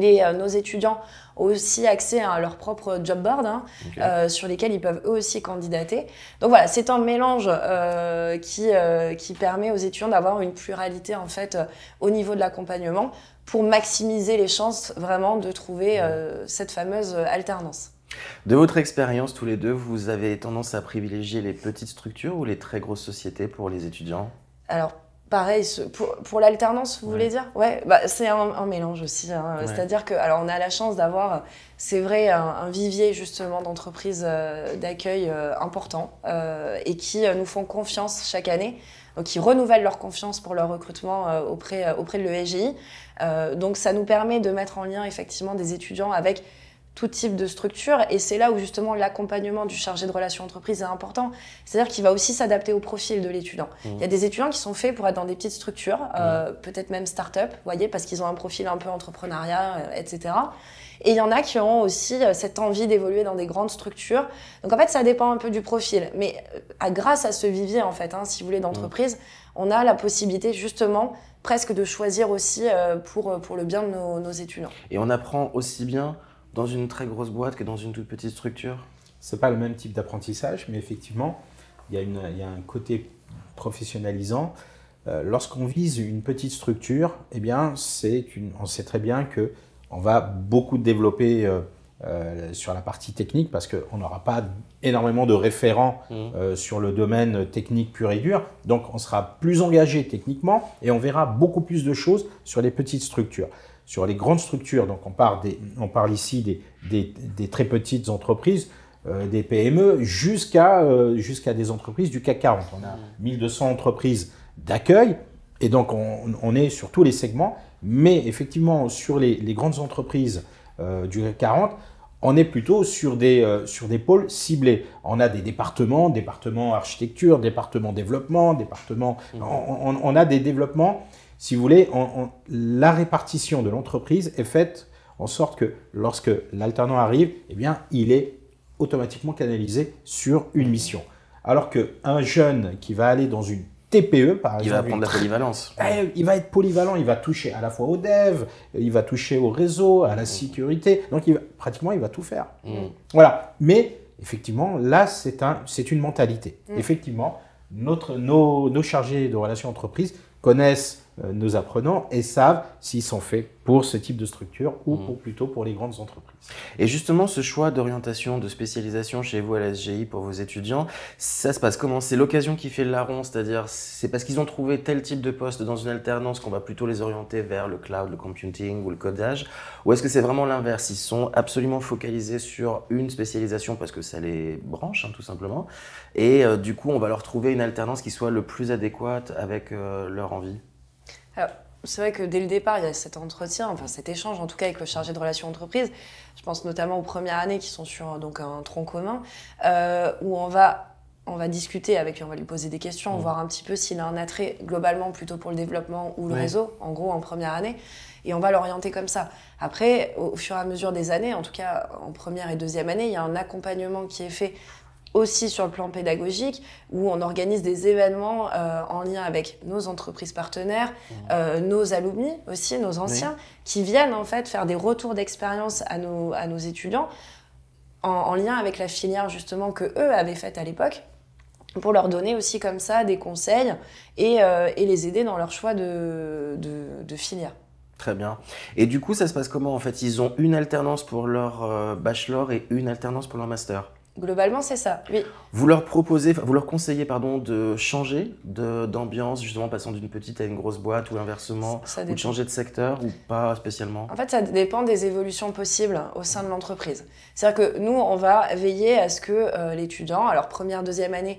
S3: euh, nos étudiants ont aussi accès à leur propre job board hein, euh, sur lesquels ils peuvent eux aussi candidater. Donc voilà, c'est un mélange euh, qui, qui permet aux étudiants d'avoir une pluralité en fait au niveau de l'accompagnement pour maximiser les chances vraiment de trouver cette fameuse alternance.
S1: De votre expérience tous les deux, vous avez tendance à privilégier les petites structures ou les très grosses sociétés pour les étudiants?
S3: Alors Pareil, pour, pour l'alternance, vous voulez dire? Ouais, bah, c'est un, mélange aussi. Hein. C'est-à-dire que, alors, on a la chance d'avoir, c'est vrai, un, vivier justement d'entreprises euh, d'accueil euh, important euh, et qui nous font confiance chaque année, donc qui renouvellent leur confiance pour leur recrutement auprès, auprès de l'ESGI. donc, ça nous permet de mettre en lien effectivement des étudiants avec tout type de structure. Et c'est là où justement l'accompagnement du chargé de relations entreprises est important. C'est-à-dire qu'il va aussi s'adapter au profil de l'étudiant. Mmh. Il y a des étudiants qui sont faits pour être dans des petites structures, euh, mmh. peut-être même start-up, voyez, parce qu'ils ont un profil un peu entrepreneuriat, euh, etc. Et il y en a qui ont aussi euh, cette envie d'évoluer dans des grandes structures. Donc en fait, ça dépend un peu du profil. Mais grâce à ce vivier, en fait, hein, si vous voulez, d'entreprise, mmh. on a la possibilité justement presque de choisir aussi pour, pour le bien de nos, nos étudiants.
S1: Et on apprend aussi bien dans une très grosse boîte que dans une toute petite structure
S2: Ce n'est pas le même type d'apprentissage, mais effectivement, il y, a une, il y a un côté professionnalisant. Euh, lorsqu'on vise une petite structure, eh bien, c'est une, on sait très bien que on va beaucoup développer euh, euh, sur la partie technique parce qu'on n'aura pas énormément de référents mmh. sur le domaine technique pur et dur. Donc, on sera plus engagé techniquement et on verra beaucoup plus de choses sur les petites structures sur les grandes structures, donc on parle, des, on parle ici des, des, très petites entreprises, euh, des PME, jusqu'à euh, jusqu'à des entreprises du CAC 40. On a 1200 entreprises d'accueil, et donc on, on, est sur tous les segments, mais effectivement sur les, les grandes entreprises euh, du CAC 40, on est plutôt sur des, sur des pôles ciblés. On a des départements, départements architecture, département développement, département... Mmh. On, on, a des développements si vous voulez, la répartition de l'entreprise est faite en sorte que lorsque l'alternant arrive, eh bien, il est automatiquement canalisé sur une mission. Alors qu'un jeune qui va aller dans une TPE, par exemple.
S1: Il va apprendre la polyvalence. [LAUGHS]
S2: Eh, il va être polyvalent, il va toucher à la fois au dev, il va toucher au réseau, à la sécurité. Donc, il pratiquement, il va tout faire. Mm. Voilà. Mais effectivement, là, c'est un, une mentalité. Mm. Effectivement, notre, nos, nos chargés de relations entreprises connaissent nos apprenants et savent s'ils sont faits pour ce type de structure ou mmh. plutôt pour les grandes entreprises.
S1: Et justement, ce choix d'orientation, de spécialisation chez vous à la SGI pour vos étudiants, ça se passe comment? C'est l'occasion qui fait le larron, c'est-à-dire c'est parce qu'ils ont trouvé tel type de poste dans une alternance qu'on va plutôt les orienter vers le cloud, le computing ou le codage? Ou est-ce que c'est vraiment l'inverse? Ils sont absolument focalisés sur une spécialisation parce que ça les branche, hein, tout simplement. Et euh, du coup, on va leur trouver une alternance qui soit le plus adéquate avec euh, leur envie
S3: c'est vrai que dès le départ, il y a cet entretien, enfin cet échange en tout cas avec le chargé de relations entreprises. Je pense notamment aux premières années qui sont sur donc, un tronc commun, euh, où on va, on va discuter avec lui, on va lui poser des questions, voir un petit peu s'il a un attrait globalement plutôt pour le développement ou le réseau, en gros en première année. Et on va l'orienter comme ça. Après, au fur et à mesure des années, en tout cas en première et deuxième année, il y a un accompagnement qui est fait aussi sur le plan pédagogique, où on organise des événements euh, en lien avec nos entreprises partenaires, mmh. euh, nos alumni aussi, nos anciens, qui viennent en fait faire des retours d'expérience à nos, à nos étudiants en, lien avec la filière justement que eux avaient faite à l'époque pour leur donner aussi comme ça des conseils et, euh, et les aider dans leur choix de, de, de, filière.
S1: Très bien. Et du coup, ça se passe comment en fait? Ils ont une alternance pour leur bachelor et une alternance pour leur master?
S3: Globalement, c'est ça, oui.
S1: Vous leur proposez, vous leur conseillez pardon, de changer d'ambiance, justement passant d'une petite à une grosse boîte ou inversement, ou de changer de secteur ou pas spécialement?
S3: En fait, ça dépend des évolutions possibles au sein de l'entreprise. C'est-à-dire que nous, on va veiller à ce que euh, l'étudiant, alors première, deuxième année,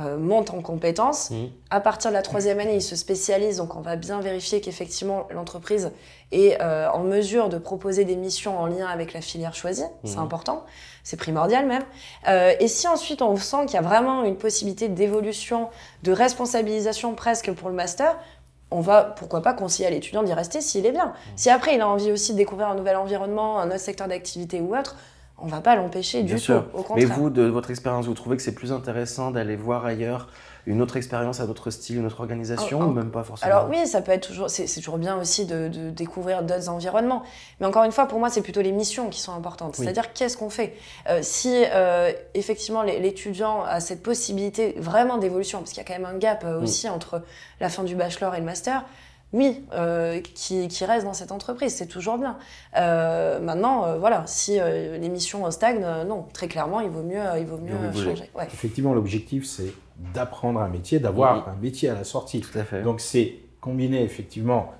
S3: euh, monte en compétences. Mmh. À partir de la troisième année, il se spécialise, donc on va bien vérifier qu'effectivement l'entreprise est euh, en mesure de proposer des missions en lien avec la filière choisie. C'est mmh. important, c'est primordial même. Euh, et si ensuite on sent qu'il y a vraiment une possibilité d'évolution, de responsabilisation presque pour le master, on va, pourquoi pas, conseiller à l'étudiant d'y rester s'il est bien. Mmh. Si après il a envie aussi de découvrir un nouvel environnement, un autre secteur d'activité ou autre, on va pas l'empêcher du tout. Au
S1: Mais vous, de votre expérience, vous trouvez que c'est plus intéressant d'aller voir ailleurs une autre expérience, un autre style, une autre organisation, ou même pas forcément
S3: Alors oui, ça peut être toujours, c'est toujours bien aussi de, découvrir d'autres environnements. Mais encore une fois, pour moi, c'est plutôt les missions qui sont importantes. C'est-à-dire qu'est-ce qu'on fait? Euh, Si euh, effectivement l'étudiant a cette possibilité vraiment d'évolution, parce qu'il y a quand même un gap euh, aussi entre la fin du bachelor et le master, oui, euh, qui, qui, reste dans cette entreprise, c'est toujours bien. Euh, maintenant, euh, voilà, si les missions stagnent, non, très clairement, il vaut mieux, il vaut mieux changer.
S2: Effectivement, l'objectif, c'est d'apprendre un métier, d'avoir un métier à la sortie.
S1: Tout à fait.
S2: Donc, c'est combiner effectivement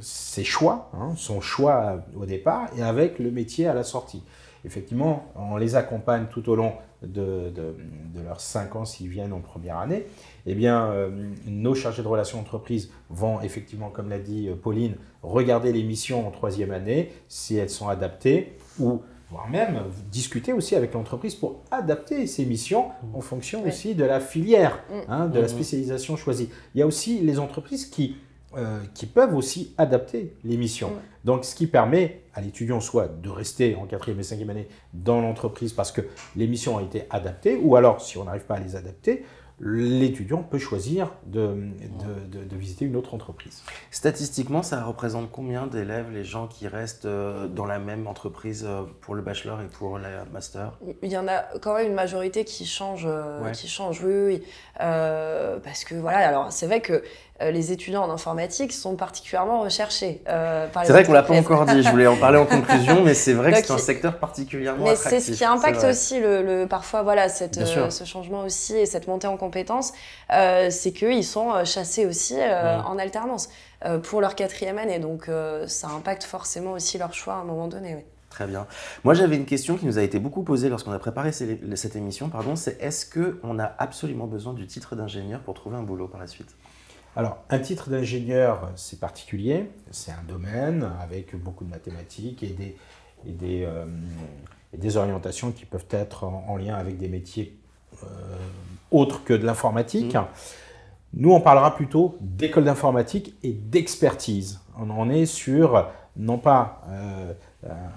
S2: ses choix, hein, son choix au départ, et avec le métier à la sortie. Effectivement, on les accompagne tout au long de, de, de leurs cinq ans s'ils viennent en première année eh bien, euh, nos chargés de relations entreprises vont effectivement, comme l'a dit euh, Pauline, regarder les missions en troisième année, si elles sont adaptées, ou voire même discuter aussi avec l'entreprise pour adapter ces missions en fonction aussi de la filière, mm. hein, de la mm. spécialisation choisie. Il y a aussi les entreprises qui, euh, qui peuvent aussi adapter les missions. Mm. Donc, ce qui permet à l'étudiant soit de rester en quatrième et cinquième année dans l'entreprise parce que les missions ont été adaptées, ou alors, si on n'arrive pas à les adapter, l'étudiant peut choisir de, de, de, visiter une autre entreprise.
S1: Statistiquement, ça représente combien d'élèves, les gens qui restent euh, dans la même entreprise euh, pour le bachelor et pour le master?
S3: Il y en a quand même une majorité qui change, qui change oui, oui. parce que voilà, alors c'est vrai que euh, les étudiants en informatique sont particulièrement recherchés.
S1: Euh, c'est vrai qu'on l'a pas encore dit, je voulais en parler en conclusion, mais c'est vrai que [LAUGHS] c'est un secteur particulièrement mais
S3: c'est ce qui impacte aussi le, parfois voilà cette, euh, ce changement aussi et cette montée en compétences, c'est qu'ils sont chassés aussi en alternance pour leur quatrième année, donc ça impacte forcément aussi leur choix à un moment donné.
S1: Très bien. Moi, j'avais une question qui nous a été beaucoup posée lorsqu'on a préparé cette émission. Pardon, c'est est-ce qu'on a absolument besoin du titre d'ingénieur pour trouver un boulot par la suite?
S2: Alors, un titre d'ingénieur, c'est particulier, c'est un domaine avec beaucoup de mathématiques et des, et des, euh, des orientations qui peuvent être en, lien avec des métiers euh, autres que de l'informatique. Mmh. Nous, on parlera plutôt d'école d'informatique et d'expertise. On en est sur, non pas euh,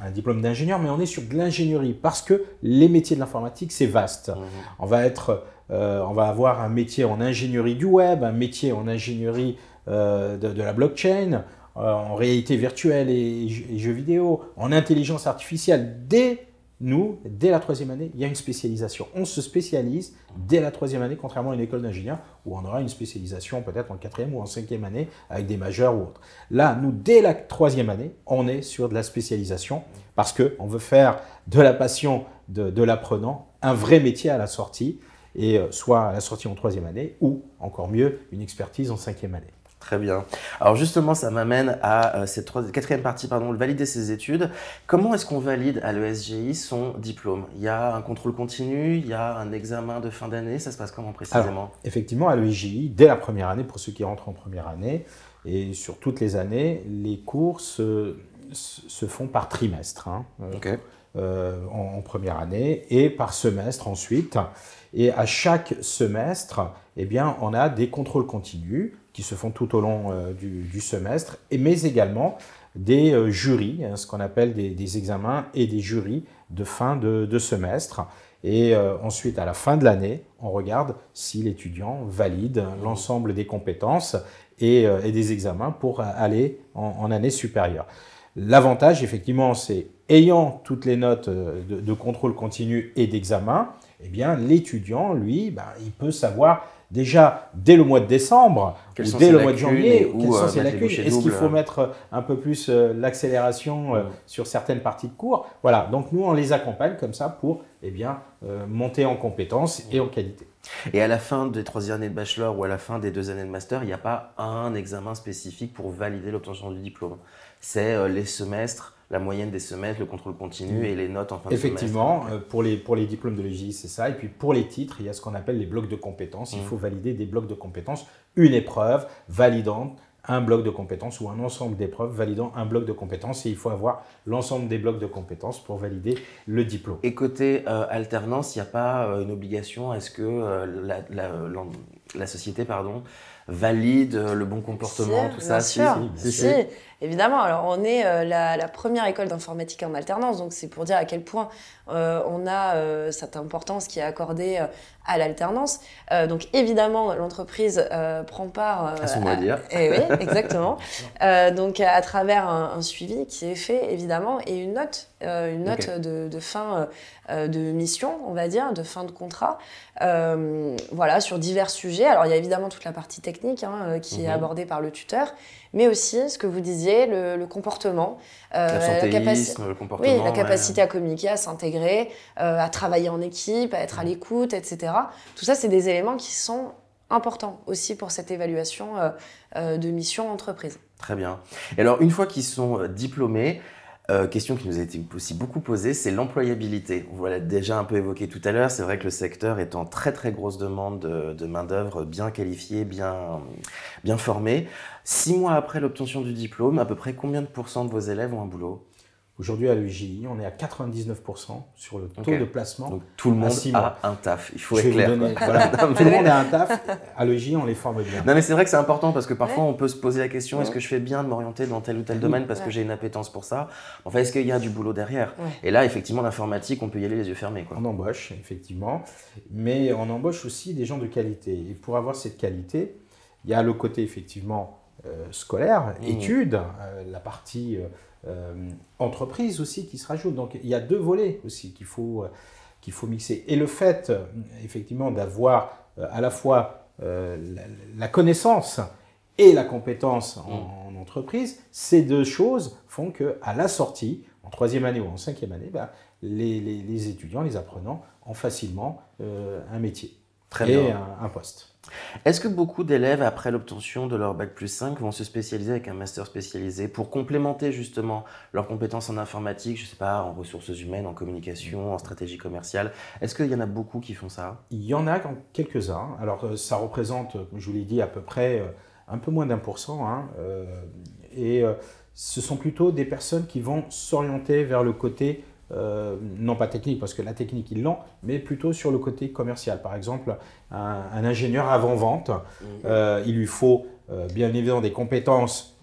S2: un diplôme d'ingénieur, mais on est sur de l'ingénierie parce que les métiers de l'informatique, c'est vaste. Mmh. On va être euh, on va avoir un métier en ingénierie du web, un métier en ingénierie euh, de, la blockchain, euh, en réalité virtuelle et, jeux vidéo, en intelligence artificielle, des nous, dès la troisième année, il y a une spécialisation. On se spécialise dès la troisième année, contrairement à une école d'ingénieur où on aura une spécialisation peut-être en quatrième ou en cinquième année avec des majeurs ou autres. Là, nous, dès la troisième année, on est sur de la spécialisation parce qu'on veut faire de la passion de l'apprenant un vrai métier à la sortie, et euh, soit à la sortie en troisième année ou, encore mieux, une expertise en cinquième année.
S1: Très bien. Alors justement, ça m'amène à euh, cette quatrième partie, pardon, valider ses études. Comment est-ce qu'on valide à l'ESGI son diplôme? Il y a un contrôle continu, il y a un examen de fin d'année, ça se passe comment précisément?
S2: Effectivement, à l'ESGI, dès la première année, pour ceux qui rentrent en première année, et sur toutes les années, les cours se, font par trimestre. Hein. Euh, euh, en, première année et par semestre ensuite. Et à chaque semestre, eh bien, on a des contrôles continus qui se font tout au long euh, du, semestre, et, mais également des euh, jurys, hein, ce qu'on appelle des, examens et des jurys de fin de, semestre. Et euh, ensuite, à la fin de l'année, on regarde si l'étudiant valide l'ensemble des compétences et, des examens pour aller en, année supérieure. L'avantage, effectivement, c'est ayant toutes les notes de, contrôle continu et d'examen, eh bien, l'étudiant, lui, ben, il peut savoir déjà dès le mois de décembre ou dès le mois de janvier, quelles sont ces lacunes Est-ce qu'il faut mettre un peu plus euh, l'accélération euh, sur certaines parties de cours? Voilà, donc nous on les accompagne comme ça pour eh bien, euh, monter en compétences et en qualité.
S1: Et à la fin des trois années de bachelor ou à la fin des deux années de master, il n'y a pas un examen spécifique pour valider l'obtention du diplôme. C'est les semestres la moyenne des semestres, le contrôle continu et les notes en fin
S2: de semestre. Effectivement, pour les, pour les diplômes de l'EGI, c'est ça. Et puis pour les titres, il y a ce qu'on appelle les blocs de compétences. Il mmh. faut valider des blocs de compétences, une épreuve validante un bloc de compétences ou un ensemble d'épreuves validant un bloc de compétences et il faut avoir l'ensemble des blocs de compétences pour valider le diplôme.
S1: Et côté euh, alternance, il n'y a pas euh, une obligation à ce que euh, la, la, société pardon, valide le bon comportement, tout ça
S3: si, si, Évidemment, alors on est euh, la, première école d'informatique en alternance, donc c'est pour dire à quel point euh, on a euh, cette importance qui est accordée à l'alternance. donc évidemment, l'entreprise prend part
S1: à son mot à dire.
S3: Et oui, exactement. [LAUGHS] donc à travers un, suivi qui est fait évidemment et une note, une note de, fin de mission, on va dire, de fin de contrat. voilà, sur divers sujets. Alors il y a évidemment toute la partie technique hein, qui est mhm. abordée par le tuteur, mais aussi ce que vous disiez, le, comportement.
S1: Euh, la, le comportement.
S3: Oui, la capacité à communiquer, à s'intégrer, euh, à travailler en équipe, à être à l'écoute, etc. Tout ça, c'est des éléments qui sont importants aussi pour cette évaluation euh, de mission entreprise.
S1: Très bien. Et alors, une fois qu'ils sont diplômés, euh, question qui nous a aussi beaucoup posée, c'est l'employabilité. On l'a déjà un peu évoqué tout à l'heure. C'est vrai que le secteur est en très très grosse demande de, main-d'œuvre bien qualifiée, bien, bien formée. Six mois après l'obtention du diplôme, à peu près combien de pourcents de vos élèves ont un boulot?
S2: Aujourd'hui, à l'UJI, on est à 99% sur le taux de placement. Donc
S1: tout le monde a un taf, il faut être clair. [LAUGHS]
S2: tout le monde a un taf. À l'UJI, on les forme bien.
S1: Non, mais c'est vrai que c'est important parce que parfois, on peut se poser la question est-ce que je fais bien de m'orienter dans tel ou tel domaine parce que j'ai une appétence pour ça? Enfin, est-ce qu'il y a du boulot derrière? Et là, effectivement, l'informatique, on peut y aller les yeux fermés. Quoi.
S2: On embauche, effectivement. Mais on embauche aussi des gens de qualité. Et pour avoir cette qualité, il y a le côté, effectivement, euh, scolaire, mmh. études, euh, la partie. Euh, euh, entreprise aussi qui se rajoute. Donc il y a deux volets aussi qu'il faut, euh, qu'il faut mixer. Et le fait, euh, effectivement, d'avoir à la fois la, connaissance et la compétence en, entreprise, ces deux choses font qu'à la sortie, en troisième année ou en cinquième année, ben, les, les, étudiants, les apprenants ont facilement un métier
S1: Très
S2: et
S1: bien.
S2: un poste.
S1: Est-ce que beaucoup d'élèves, après l'obtention de leur bac plus 5, vont se spécialiser avec un master spécialisé pour complémenter justement leurs compétences en informatique, je ne sais pas, en ressources humaines, en communication, en stratégie commerciale? Est-ce qu'il y en a beaucoup qui font ça?
S2: Il y en a quelques-uns. Alors euh, ça représente, je vous l'ai dit, à peu près euh, un peu moins d'un pour cent. Hein, euh, et ce sont plutôt des personnes qui vont s'orienter vers le côté euh, non pas technique, parce que la technique, ils l'ont, mais plutôt sur le côté commercial. Par exemple, un, ingénieur avant-vente, mhm. euh, il lui faut euh, bien évidemment des compétences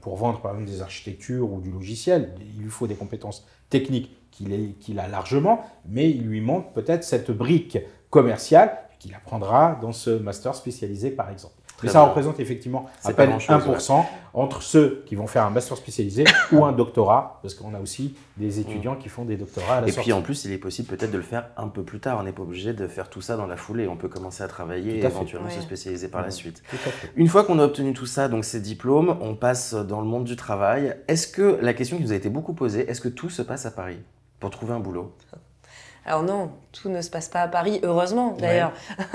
S2: pour vendre par exemple des architectures ou du logiciel. Il lui faut des compétences techniques qu'il a largement, mais il lui manque peut-être cette brique commerciale qu'il apprendra dans ce master spécialisé par exemple. Mais ça représente effectivement à peine 1% entre ceux qui vont faire un master spécialisé ou un doctorat, parce qu'on a aussi des étudiants qui font des doctorats à la
S1: Et
S2: sortie.
S1: puis en plus, il est possible peut-être de le faire un peu plus tard. On n'est pas obligé de faire tout ça dans la foulée. On peut commencer à travailler et éventuellement se spécialiser par la suite. Une fois qu'on a obtenu tout ça, donc ces diplômes, on passe dans le monde du travail. Est-ce que la question qui nous a été beaucoup posée, est-ce que tout se passe à Paris pour trouver un boulot?
S3: Alors non, tout ne se passe pas à Paris, heureusement d'ailleurs.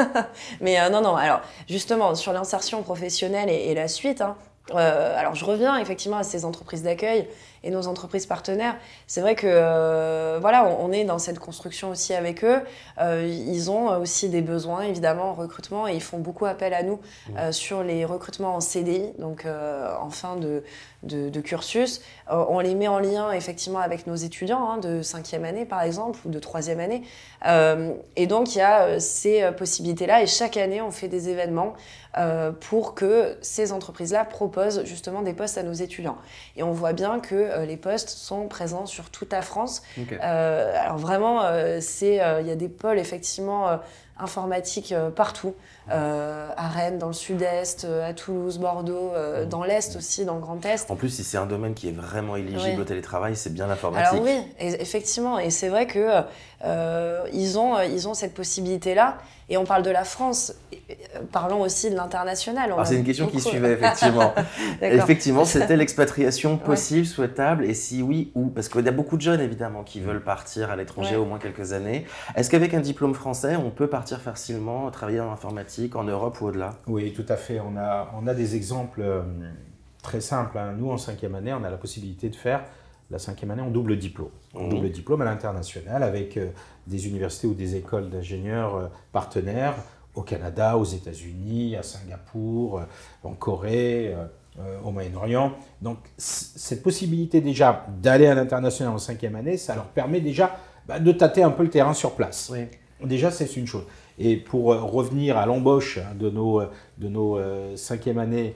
S3: [LAUGHS] Mais euh, non, non, alors justement, sur l'insertion professionnelle et, la suite, hein, euh, alors je reviens effectivement à ces entreprises d'accueil et nos entreprises partenaires. C'est vrai que euh, voilà, on, est dans cette construction aussi avec eux. ils ont aussi des besoins évidemment en recrutement et ils font beaucoup appel à nous mmh. sur les recrutements en CDI, donc en fin de, de, cursus. Euh, on les met en lien effectivement avec nos étudiants hein, de cinquième année par exemple ou de troisième année. Euh, et donc il y a euh, ces possibilités-là et chaque année on fait des événements pour que ces entreprises-là proposent justement des postes à nos étudiants. Et on voit bien que les postes sont présents sur toute la France. alors vraiment, c'est il y a des pôles effectivement informatiques partout. Euh, à Rennes, dans le sud-est, euh, à Toulouse, Bordeaux, euh, mmh. dans l'est aussi, dans le Grand Est.
S1: En plus, si c'est un domaine qui est vraiment éligible au télétravail, c'est bien l'informatique.
S3: Alors oui, effectivement, et c'est vrai que ils ont ils ont cette possibilité là. Et on parle de la France, parlons aussi de l'international.
S1: Ah, c'est une question qui suivait, effectivement. [LAUGHS] effectivement, c'était l'expatriation [LAUGHS] possible, souhaitable, et si oui, où? Parce qu'il y a beaucoup de jeunes, évidemment, qui veulent partir à l'étranger au moins quelques années. Est-ce qu'avec un diplôme français, on peut partir facilement, travailler dans l'informatique en Europe ou au-delà?
S2: Oui, tout à fait. On a, on a des exemples euh, très simples. Hein. Nous, en cinquième année, on a la possibilité de faire la cinquième année en double diplôme. En mmh. double diplôme à l'international avec euh, des universités ou des écoles d'ingénieurs euh, partenaires au Canada, aux États-Unis, à Singapour, en Corée, au Moyen-Orient. Donc cette possibilité déjà d'aller à l'international en cinquième année, ça leur permet déjà bah, de tâter un peu le terrain sur place. Oui. Déjà, c'est une chose. Et pour euh, revenir à l'embauche hein, de nos, euh, de nos euh, cinquième années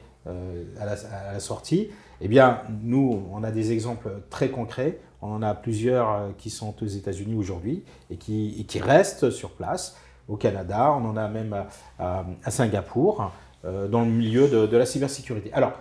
S2: à la, sortie, eh bien, nous, on a des exemples très concrets. On en a plusieurs qui sont aux États-Unis aujourd'hui et qui, qui, restent sur place. Au Canada, on en a même à, Singapour, dans le milieu de, de, la cybersécurité. Alors,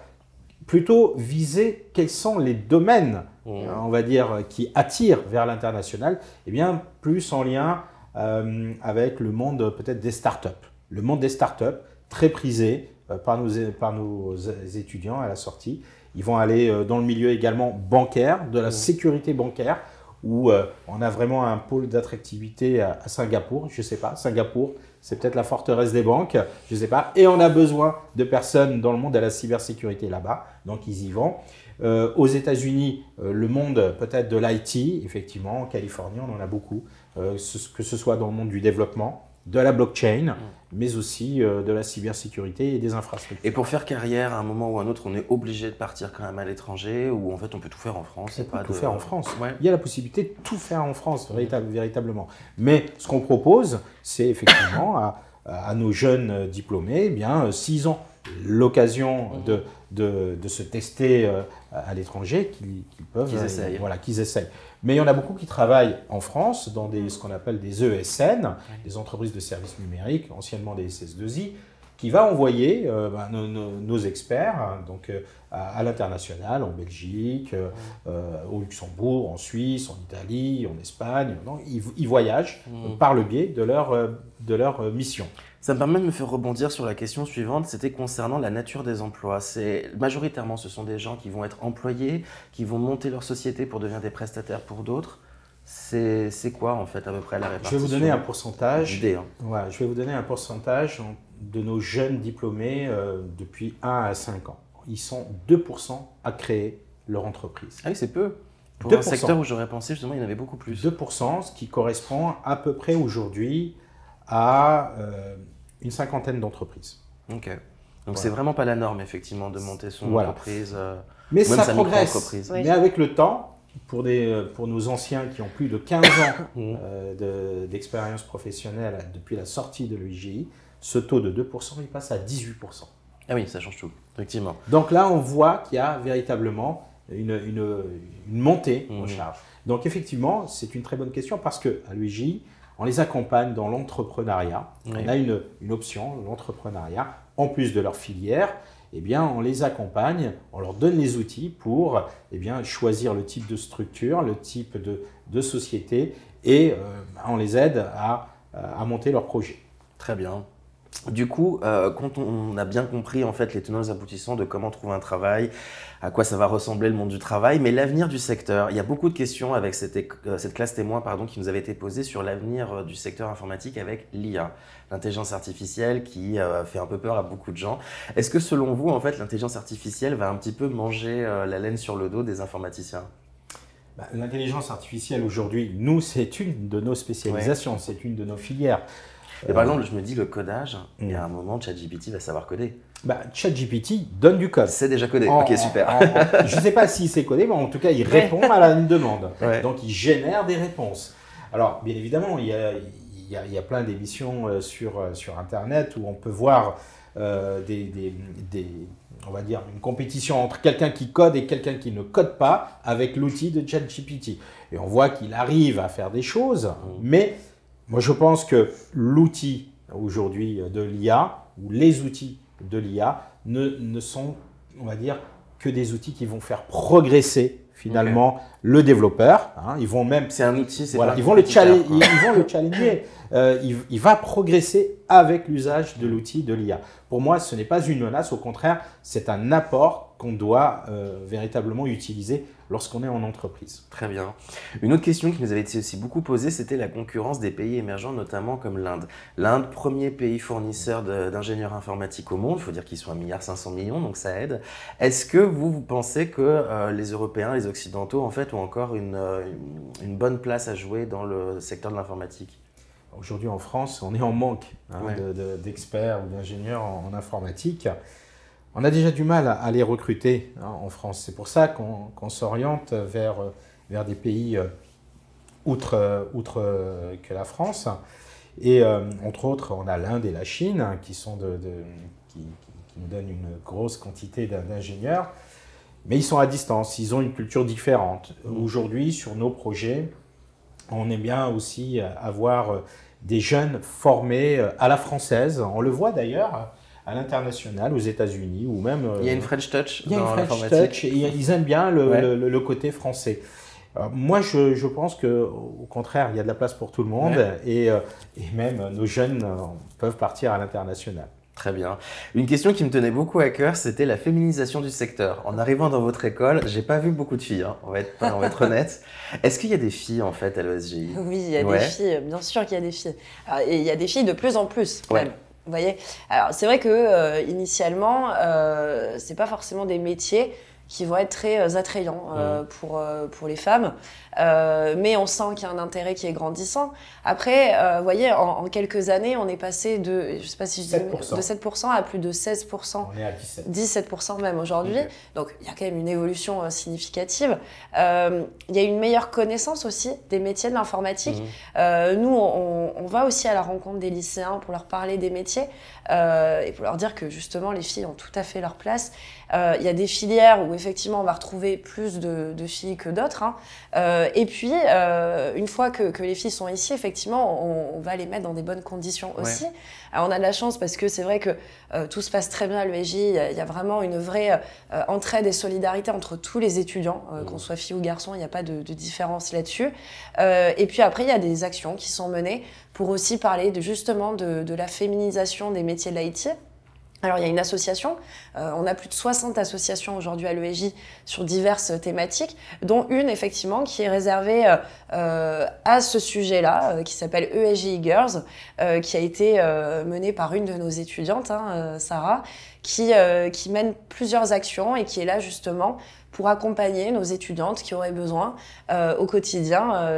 S2: plutôt viser quels sont les domaines, mmh. on va dire, qui attirent vers l'international, eh bien, plus en lien euh, avec le monde peut-être des startups. Le monde des startups, très prisé euh, par, nos, par nos étudiants à la sortie. Ils vont aller euh, dans le milieu également bancaire, de la sécurité bancaire, où on a vraiment un pôle d'attractivité à, Singapour. Je ne sais pas, Singapour, c'est peut-être la forteresse des banques, je ne sais pas. Et on a besoin de personnes dans le monde de la cybersécurité là-bas, donc ils y vont. aux États-Unis, le monde peut-être de l'IT, effectivement, en Californie, on en a beaucoup. Euh, que ce soit dans le monde du développement, de la blockchain, mais aussi euh, de la cybersécurité et des infrastructures.
S1: Et pour faire carrière, à un moment ou à un autre, on est obligé de partir quand même à l'étranger ou en fait on peut tout faire en France
S2: On peut tout faire en France. Il y a la possibilité de tout faire en France, véritablement. Mais ce qu'on propose, c'est effectivement à, nos jeunes diplômés, eh bien, s'ils ont l'occasion de, de, de, se tester euh, à l'étranger, qu'ils peuvent...
S1: Qu'ils essayent.
S2: Voilà, qu'ils essayent. Mais il y en a beaucoup qui travaillent en France dans des, ce qu'on appelle des ESN, des entreprises de services numériques, anciennement des SS2I, qui va envoyer euh, bah, nos, experts hein, donc, euh, à, l'international, en Belgique, euh, au Luxembourg, en Suisse, en Italie, en Espagne. ils, voyagent mmh. par le biais de leur, de leur mission.
S1: Ça me permet de me faire rebondir sur la question suivante, c'était concernant la nature des emplois. C'est majoritairement, ce sont des gens qui vont être employés, qui vont monter leur société pour devenir des prestataires pour d'autres. C'est quoi en fait à peu près la répartition
S2: Je vais vous donner un pourcentage.
S1: Hein.
S2: je vais vous donner un pourcentage de nos jeunes diplômés euh, depuis 1 à 5 ans. Ils sont 2% à créer leur entreprise.
S1: Ah oui, c'est peu. Pour un secteur où j'aurais pensé justement, il y en avait beaucoup plus.
S2: 2%, ce qui correspond à peu près aujourd'hui à euh, une cinquantaine d'entreprises.
S1: Ok. Donc c'est vraiment pas la norme effectivement de monter son entreprise. Euh,
S2: mais ça progresse. Mais avec le temps, pour, des, euh, pour nos anciens qui ont plus de 15 ans [COUGHS] d'expérience professionnelle depuis la sortie de l'UIGI, ce taux de 2%, il passe à 18%.
S1: Ah oui, ça change tout, effectivement.
S2: Donc là, on voit qu'il y a véritablement une, une, une montée en mmh. charge. Donc effectivement, c'est une très bonne question parce qu'à l'UIGI, on les accompagne dans l'entrepreneuriat. On a une, une option, l'entrepreneuriat, en plus de leur filière. Eh bien, on les accompagne, on leur donne les outils pour eh bien, choisir le type de structure, le type de, de société, et euh, on les aide à, à monter leur projet.
S1: Très bien. Du coup, euh, quand on a bien compris en fait les tenants et aboutissants de comment trouver un travail, à quoi ça va ressembler le monde du travail, mais l'avenir du secteur, il y a beaucoup de questions avec cette, euh, classe témoin pardon, qui nous avait été posée sur l'avenir euh, du secteur informatique avec l'IA, l'intelligence artificielle qui fait un peu peur à beaucoup de gens. Est-ce que selon vous, en fait, l'intelligence artificielle va un petit peu manger la laine sur le dos des informaticiens?
S2: Bah, L'intelligence artificielle aujourd'hui, nous, c'est une de nos spécialisations, c'est une de nos filières.
S1: Et par exemple, je me dis le codage, il y a un moment, ChatGPT va savoir coder.
S2: Bah, ChatGPT donne du code.
S1: C'est déjà codé. ok, super.
S2: je ne sais pas si c'est codé, mais en tout cas, il répond à une demande. [LAUGHS] Donc, il génère des réponses. Alors, bien évidemment, il y a, il y a, plein d'émissions euh, sur, euh, sur Internet où on peut voir euh, des, des, des, on va dire, une compétition entre quelqu'un qui code et quelqu'un qui ne code pas avec l'outil de ChatGPT. Et on voit qu'il arrive à faire des choses, mmh. mais moi, je pense que l'outil aujourd'hui de l'IA, ou les outils de l'IA, ne, ne, sont, on va dire, que des outils qui vont faire progresser finalement le développeur. Hein. Ils vont même.
S1: C'est un outil, c'est
S2: voilà, ils, vont le challenger, ils, vont le challenger. Euh, il, il, va progresser avec l'usage de l'outil de l'IA. Pour moi, ce n'est pas une menace, au contraire, c'est un apport qu'on doit euh, véritablement utiliser lorsqu'on est en entreprise.
S1: Très bien. Une autre question qui nous avait été aussi beaucoup posée, c'était la concurrence des pays émergents, notamment comme l'Inde. L'Inde, premier pays fournisseur d'ingénieurs informatiques au monde, il faut dire qu'ils sont à 1,5 milliard, donc ça aide. Est-ce que vous, pensez que euh, les Européens, les Occidentaux, en fait, ont encore euh, une bonne place à jouer dans le secteur de l'informatique?
S2: Aujourd'hui en France, on est en manque hein, d'experts ou d'ingénieurs en, informatique. On a déjà du mal à, les recruter hein, en France. C'est pour ça qu'on s'oriente vers, vers des pays euh, outre, outre euh, que la France. Et euh, entre autres, on a l'Inde et la Chine hein, qui, sont de, qui, nous donnent une grosse quantité d'ingénieurs. Mais ils sont à distance, ils ont une culture différente. Aujourd'hui, sur nos projets, on aime bien aussi avoir des jeunes formés à la française. On le voit d'ailleurs à l'international, aux États-Unis ou même.
S1: il y a une French touch.
S2: Il y a une French touch et ils aiment bien le, côté français. moi, je, je, pense que au contraire, il y a de la place pour tout le monde et, euh, et, même nos jeunes euh, peuvent partir à l'international.
S1: Très bien. Une question qui me tenait beaucoup à cœur, c'était la féminisation du secteur. En arrivant dans votre école, j'ai pas vu beaucoup de filles, hein, on, va être, on va être honnête. [LAUGHS] Est-ce qu'il y a des filles en fait à l'ESGI
S3: Oui, il y a des filles, bien sûr qu'il y a des filles. et il y a des filles de plus en plus. Même. Vous voyez? Alors, c'est vrai que euh, initialement, euh, c'est pas forcément des métiers qui vont être très euh, attrayants euh, mmh. pour, pour les femmes. Euh, mais on sent qu'il y a un intérêt qui est grandissant. Après, euh, vous voyez, en, quelques années, on est passé de, je sais pas si je dis, de 7% à plus de 16%.
S2: On est à 17.
S3: 17% même aujourd'hui. Donc, il y a quand même une évolution euh, significative. il y a une meilleure connaissance aussi des métiers de l'informatique. Mmh. nous, on, on, va aussi à la rencontre des lycéens pour leur parler des métiers et pour leur dire que justement, les filles ont tout à fait leur place. Il y a des filières où effectivement, on va retrouver plus de, de filles que d'autres. Hein. Euh, et puis, euh, une fois que, les filles sont ici, effectivement, on, va les mettre dans des bonnes conditions aussi. Alors, on a de la chance parce que c'est vrai que euh, tout se passe très bien à l'EJ. Il, y a vraiment une vraie entraide et solidarité entre tous les étudiants, mmh. qu'on soit fille ou garçon, il n'y a pas de, différence là-dessus. et puis après, il y a des actions qui sont menées pour aussi parler de, justement de, de la féminisation des métiers de l'IT. Alors il y a une association, euh, on a plus de 60 associations aujourd'hui à l'EJ sur diverses thématiques, dont une effectivement qui est réservée euh, euh, à ce sujet-là, qui s'appelle ESG Girls, qui a été menée par une de nos étudiantes, hein, Sarah, qui, qui mène plusieurs actions et qui est là justement pour accompagner nos étudiantes qui auraient besoin au quotidien,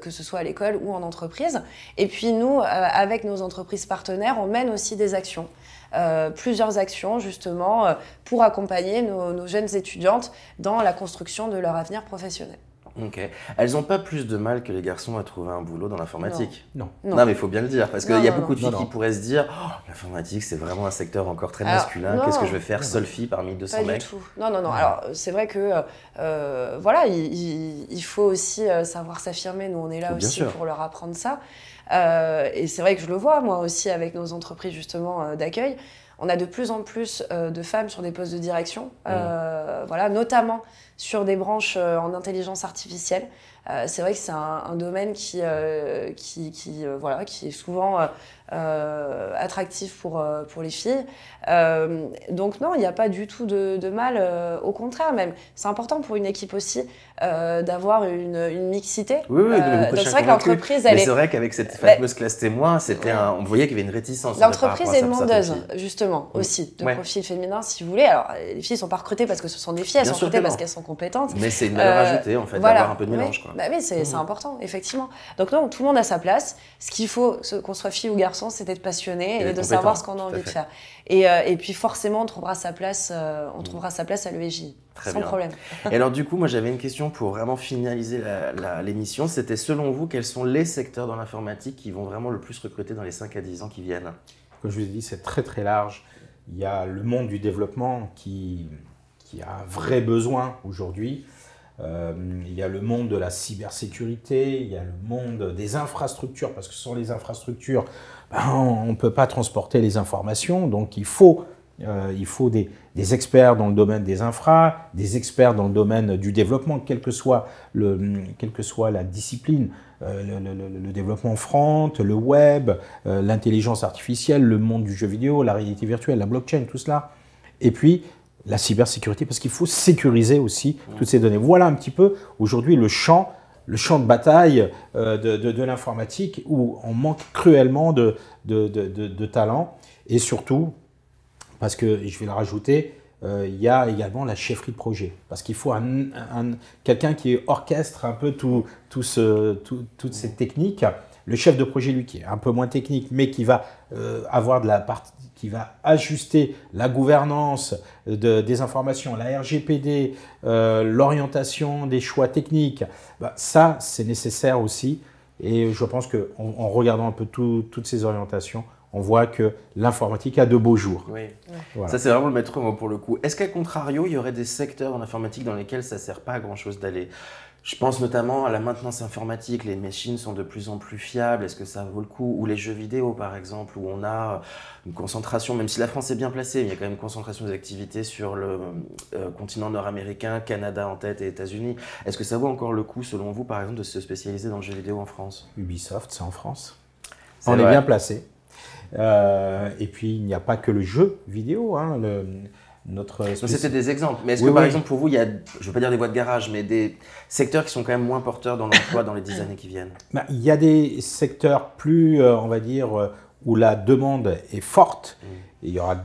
S3: que ce soit à l'école ou en entreprise. Et puis nous, avec nos entreprises partenaires, on mène aussi des actions. Euh, plusieurs actions justement euh, pour accompagner nos, jeunes étudiantes dans la construction de leur avenir professionnel.
S1: Ok. Elles n'ont pas plus de mal que les garçons à trouver un boulot dans l'informatique
S2: Non.
S1: Non, mais il faut bien le dire. Parce qu'il y a beaucoup de filles qui pourraient se dire oh, l'informatique, c'est vraiment un secteur encore très masculin. Qu'est-ce que je vais faire seule fille parmi 200
S3: pas
S1: mecs
S3: du tout. Non, non, non. Alors, c'est vrai que, euh, voilà, il, faut aussi euh, savoir s'affirmer. Nous, on est là aussi pour leur apprendre ça. Euh, et c'est vrai que je le vois, moi aussi, avec nos entreprises, justement, d'accueil on a de plus en plus de femmes sur des postes de direction, mmh. voilà, notamment sur des branches en intelligence artificielle. c'est vrai que c'est un, domaine qui, qui, voilà, qui est souvent euh, attractif pour, euh, pour les filles. Euh, donc non, il n'y a pas du tout de, de mal, au contraire même. C'est important pour une équipe aussi d'avoir une, une, mixité.
S1: Oui, oui,
S3: donc c'est vrai que l'entreprise, elle
S1: est... C'est vrai qu'avec cette fameuse classe témoin, c'était on voyait qu'il y avait une réticence.
S3: L'entreprise est demandeuse, justement, mm. aussi, de profils féminins, si vous voulez. Alors, les filles ne sont pas recrutées parce que ce sont des filles, elles sont recrutées parce qu'elles sont compétentes.
S1: Mais c'est une valeur ajoutée, en fait, d'avoir un peu de mélange. Quoi.
S3: Bah, oui, c'est mm. important, effectivement. Donc non, tout le monde a sa place. Ce qu'il faut, qu'on soit fille ou garçon, c'est d'être passionné et, de savoir ce qu'on a envie de faire. Et, euh, et, puis forcément, on trouvera sa place, euh, on trouvera sa place à l'EJ. Sans problème.
S1: Et alors du coup, moi j'avais une question pour vraiment finaliser l'émission. C'était selon vous, quels sont les secteurs dans l'informatique qui vont vraiment le plus recruter dans les 5 à 10 ans qui viennent?
S2: Comme je vous ai dit, c'est très très large. Il y a le monde du développement qui, qui a un vrai besoin aujourd'hui. Euh, il y a le monde de la cybersécurité, il y a le monde des infrastructures, parce que sans les infrastructures, ben, on ne peut pas transporter les informations. Donc il faut, euh, il faut des, experts dans le domaine des infras, des experts dans le domaine du développement, quelle que soit, le, quelle que soit la discipline. Euh, le, le, développement front, le web, l'intelligence artificielle, le monde du jeu vidéo, la réalité virtuelle, la blockchain, tout cela. Et puis, la cybersécurité, parce qu'il faut sécuriser aussi toutes ces données. Voilà un petit peu aujourd'hui le champ, le champ de bataille euh, de, l'informatique où on manque cruellement de, de, talent. Et surtout, parce que, je vais le rajouter, euh, il y a également la chefferie de projet. Parce qu'il faut un, quelqu'un qui orchestre un peu tout, toutes ces techniques. Le chef de projet, lui, qui est un peu moins technique, mais qui va euh, avoir de la partie qui va ajuster la gouvernance de, des informations, la RGPD, euh, l'orientation des choix techniques, bah, ça, c'est nécessaire aussi. Et je pense qu'en en, regardant un peu toutes ces orientations, on voit que l'informatique a de beaux jours.
S1: Oui. Ça, c'est vraiment le maître mot pour le coup. Est-ce qu'à contrario, il y aurait des secteurs en informatique dans lesquels ça ne sert pas à grand-chose d'aller je pense notamment à la maintenance informatique. Les machines sont de plus en plus fiables. Est-ce que ça vaut le coup? Ou les jeux vidéo, par exemple, où on a une concentration, même si la France est bien placée, il y a quand même une concentration des activités sur le euh, continent nord-américain, Canada en tête et États-Unis. Est-ce que ça vaut encore le coup, selon vous, par exemple, de se spécialiser dans le jeu vidéo en France?
S2: Ubisoft, c'est en France. on est bien placé. Euh, et puis, il n'y a pas que le jeu vidéo. Hein, le,
S1: c'était des exemples. Mais est-ce que par exemple pour vous, il y a, je ne veux pas dire des voies de garage, mais des secteurs qui sont quand même moins porteurs dans l'emploi dans les dix années qui viennent?
S2: Bah, Il y a des secteurs plus, euh, on va dire, euh, où la demande est forte. Mm. Et il y aura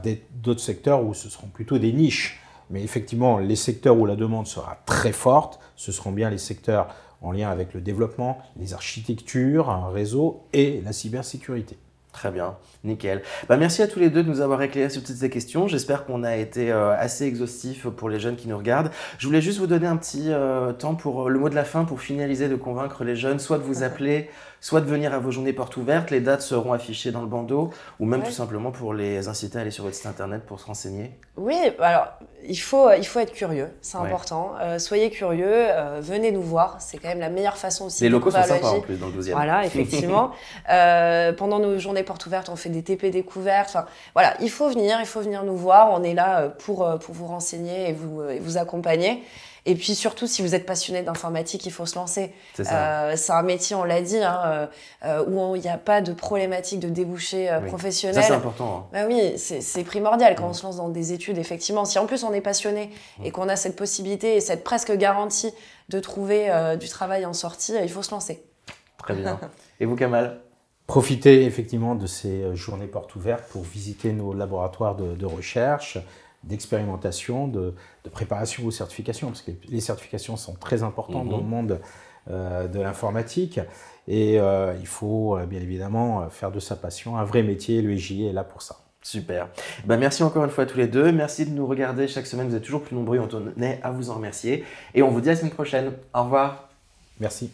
S2: d'autres secteurs où ce seront plutôt des niches. Mais effectivement, les secteurs où la demande sera très forte, ce seront bien les secteurs en lien avec le développement, les architectures, un réseau et la cybersécurité.
S1: Très bien, nickel. Bah, merci à tous les deux de nous avoir éclairé sur toutes ces questions. J'espère qu'on a été euh, assez exhaustif pour les jeunes qui nous regardent. Je voulais juste vous donner un petit euh, temps pour le mot de la fin, pour finaliser, de convaincre les jeunes, soit de vous [LAUGHS] appeler, soit de venir à vos journées portes ouvertes. Les dates seront affichées dans le bandeau, ou même tout simplement pour les inciter à aller sur votre site internet pour se renseigner.
S3: Oui, alors il faut, il faut être curieux, c'est important. Euh, soyez curieux, euh, venez nous voir, c'est quand même la meilleure façon aussi.
S1: Les locaux sont sympas en plus dans le 12e.
S3: Voilà, [LAUGHS] effectivement. euh, pendant nos journées portes ouvertes, on fait des TP découvertes. Enfin, voilà, il faut venir, il faut venir nous voir. On est là pour, pour vous renseigner et vous, et vous accompagner. Et puis surtout, si vous êtes passionné d'informatique, il faut se lancer. C'est euh, un métier, on l'a dit, hein, euh, euh, où il n'y a pas de problématique de débouché professionnel. Ça,
S1: c'est important.
S3: Hein. Bah oui, c'est primordial quand on se lance dans des études, effectivement. Si en plus on est passionné et qu'on a cette possibilité et cette presque garantie de trouver du travail en sortie, il faut se lancer.
S1: Très bien. [LAUGHS] et vous, Kamal?
S2: Profitez effectivement de ces journées portes ouvertes pour visiter nos laboratoires de, de recherche, d'expérimentation, de, préparation aux certifications, parce que les certifications sont très importantes dans le mhm. monde euh, de l'informatique. Et euh, il faut euh, bien évidemment faire de sa passion un vrai métier. L'EJ est là pour ça.
S1: Super. Ben, merci encore une fois à tous les deux. Merci de nous regarder chaque semaine. Vous êtes toujours plus nombreux. On tenait à vous en remercier. Et on vous dit à la semaine prochaine. Au revoir.
S2: Merci.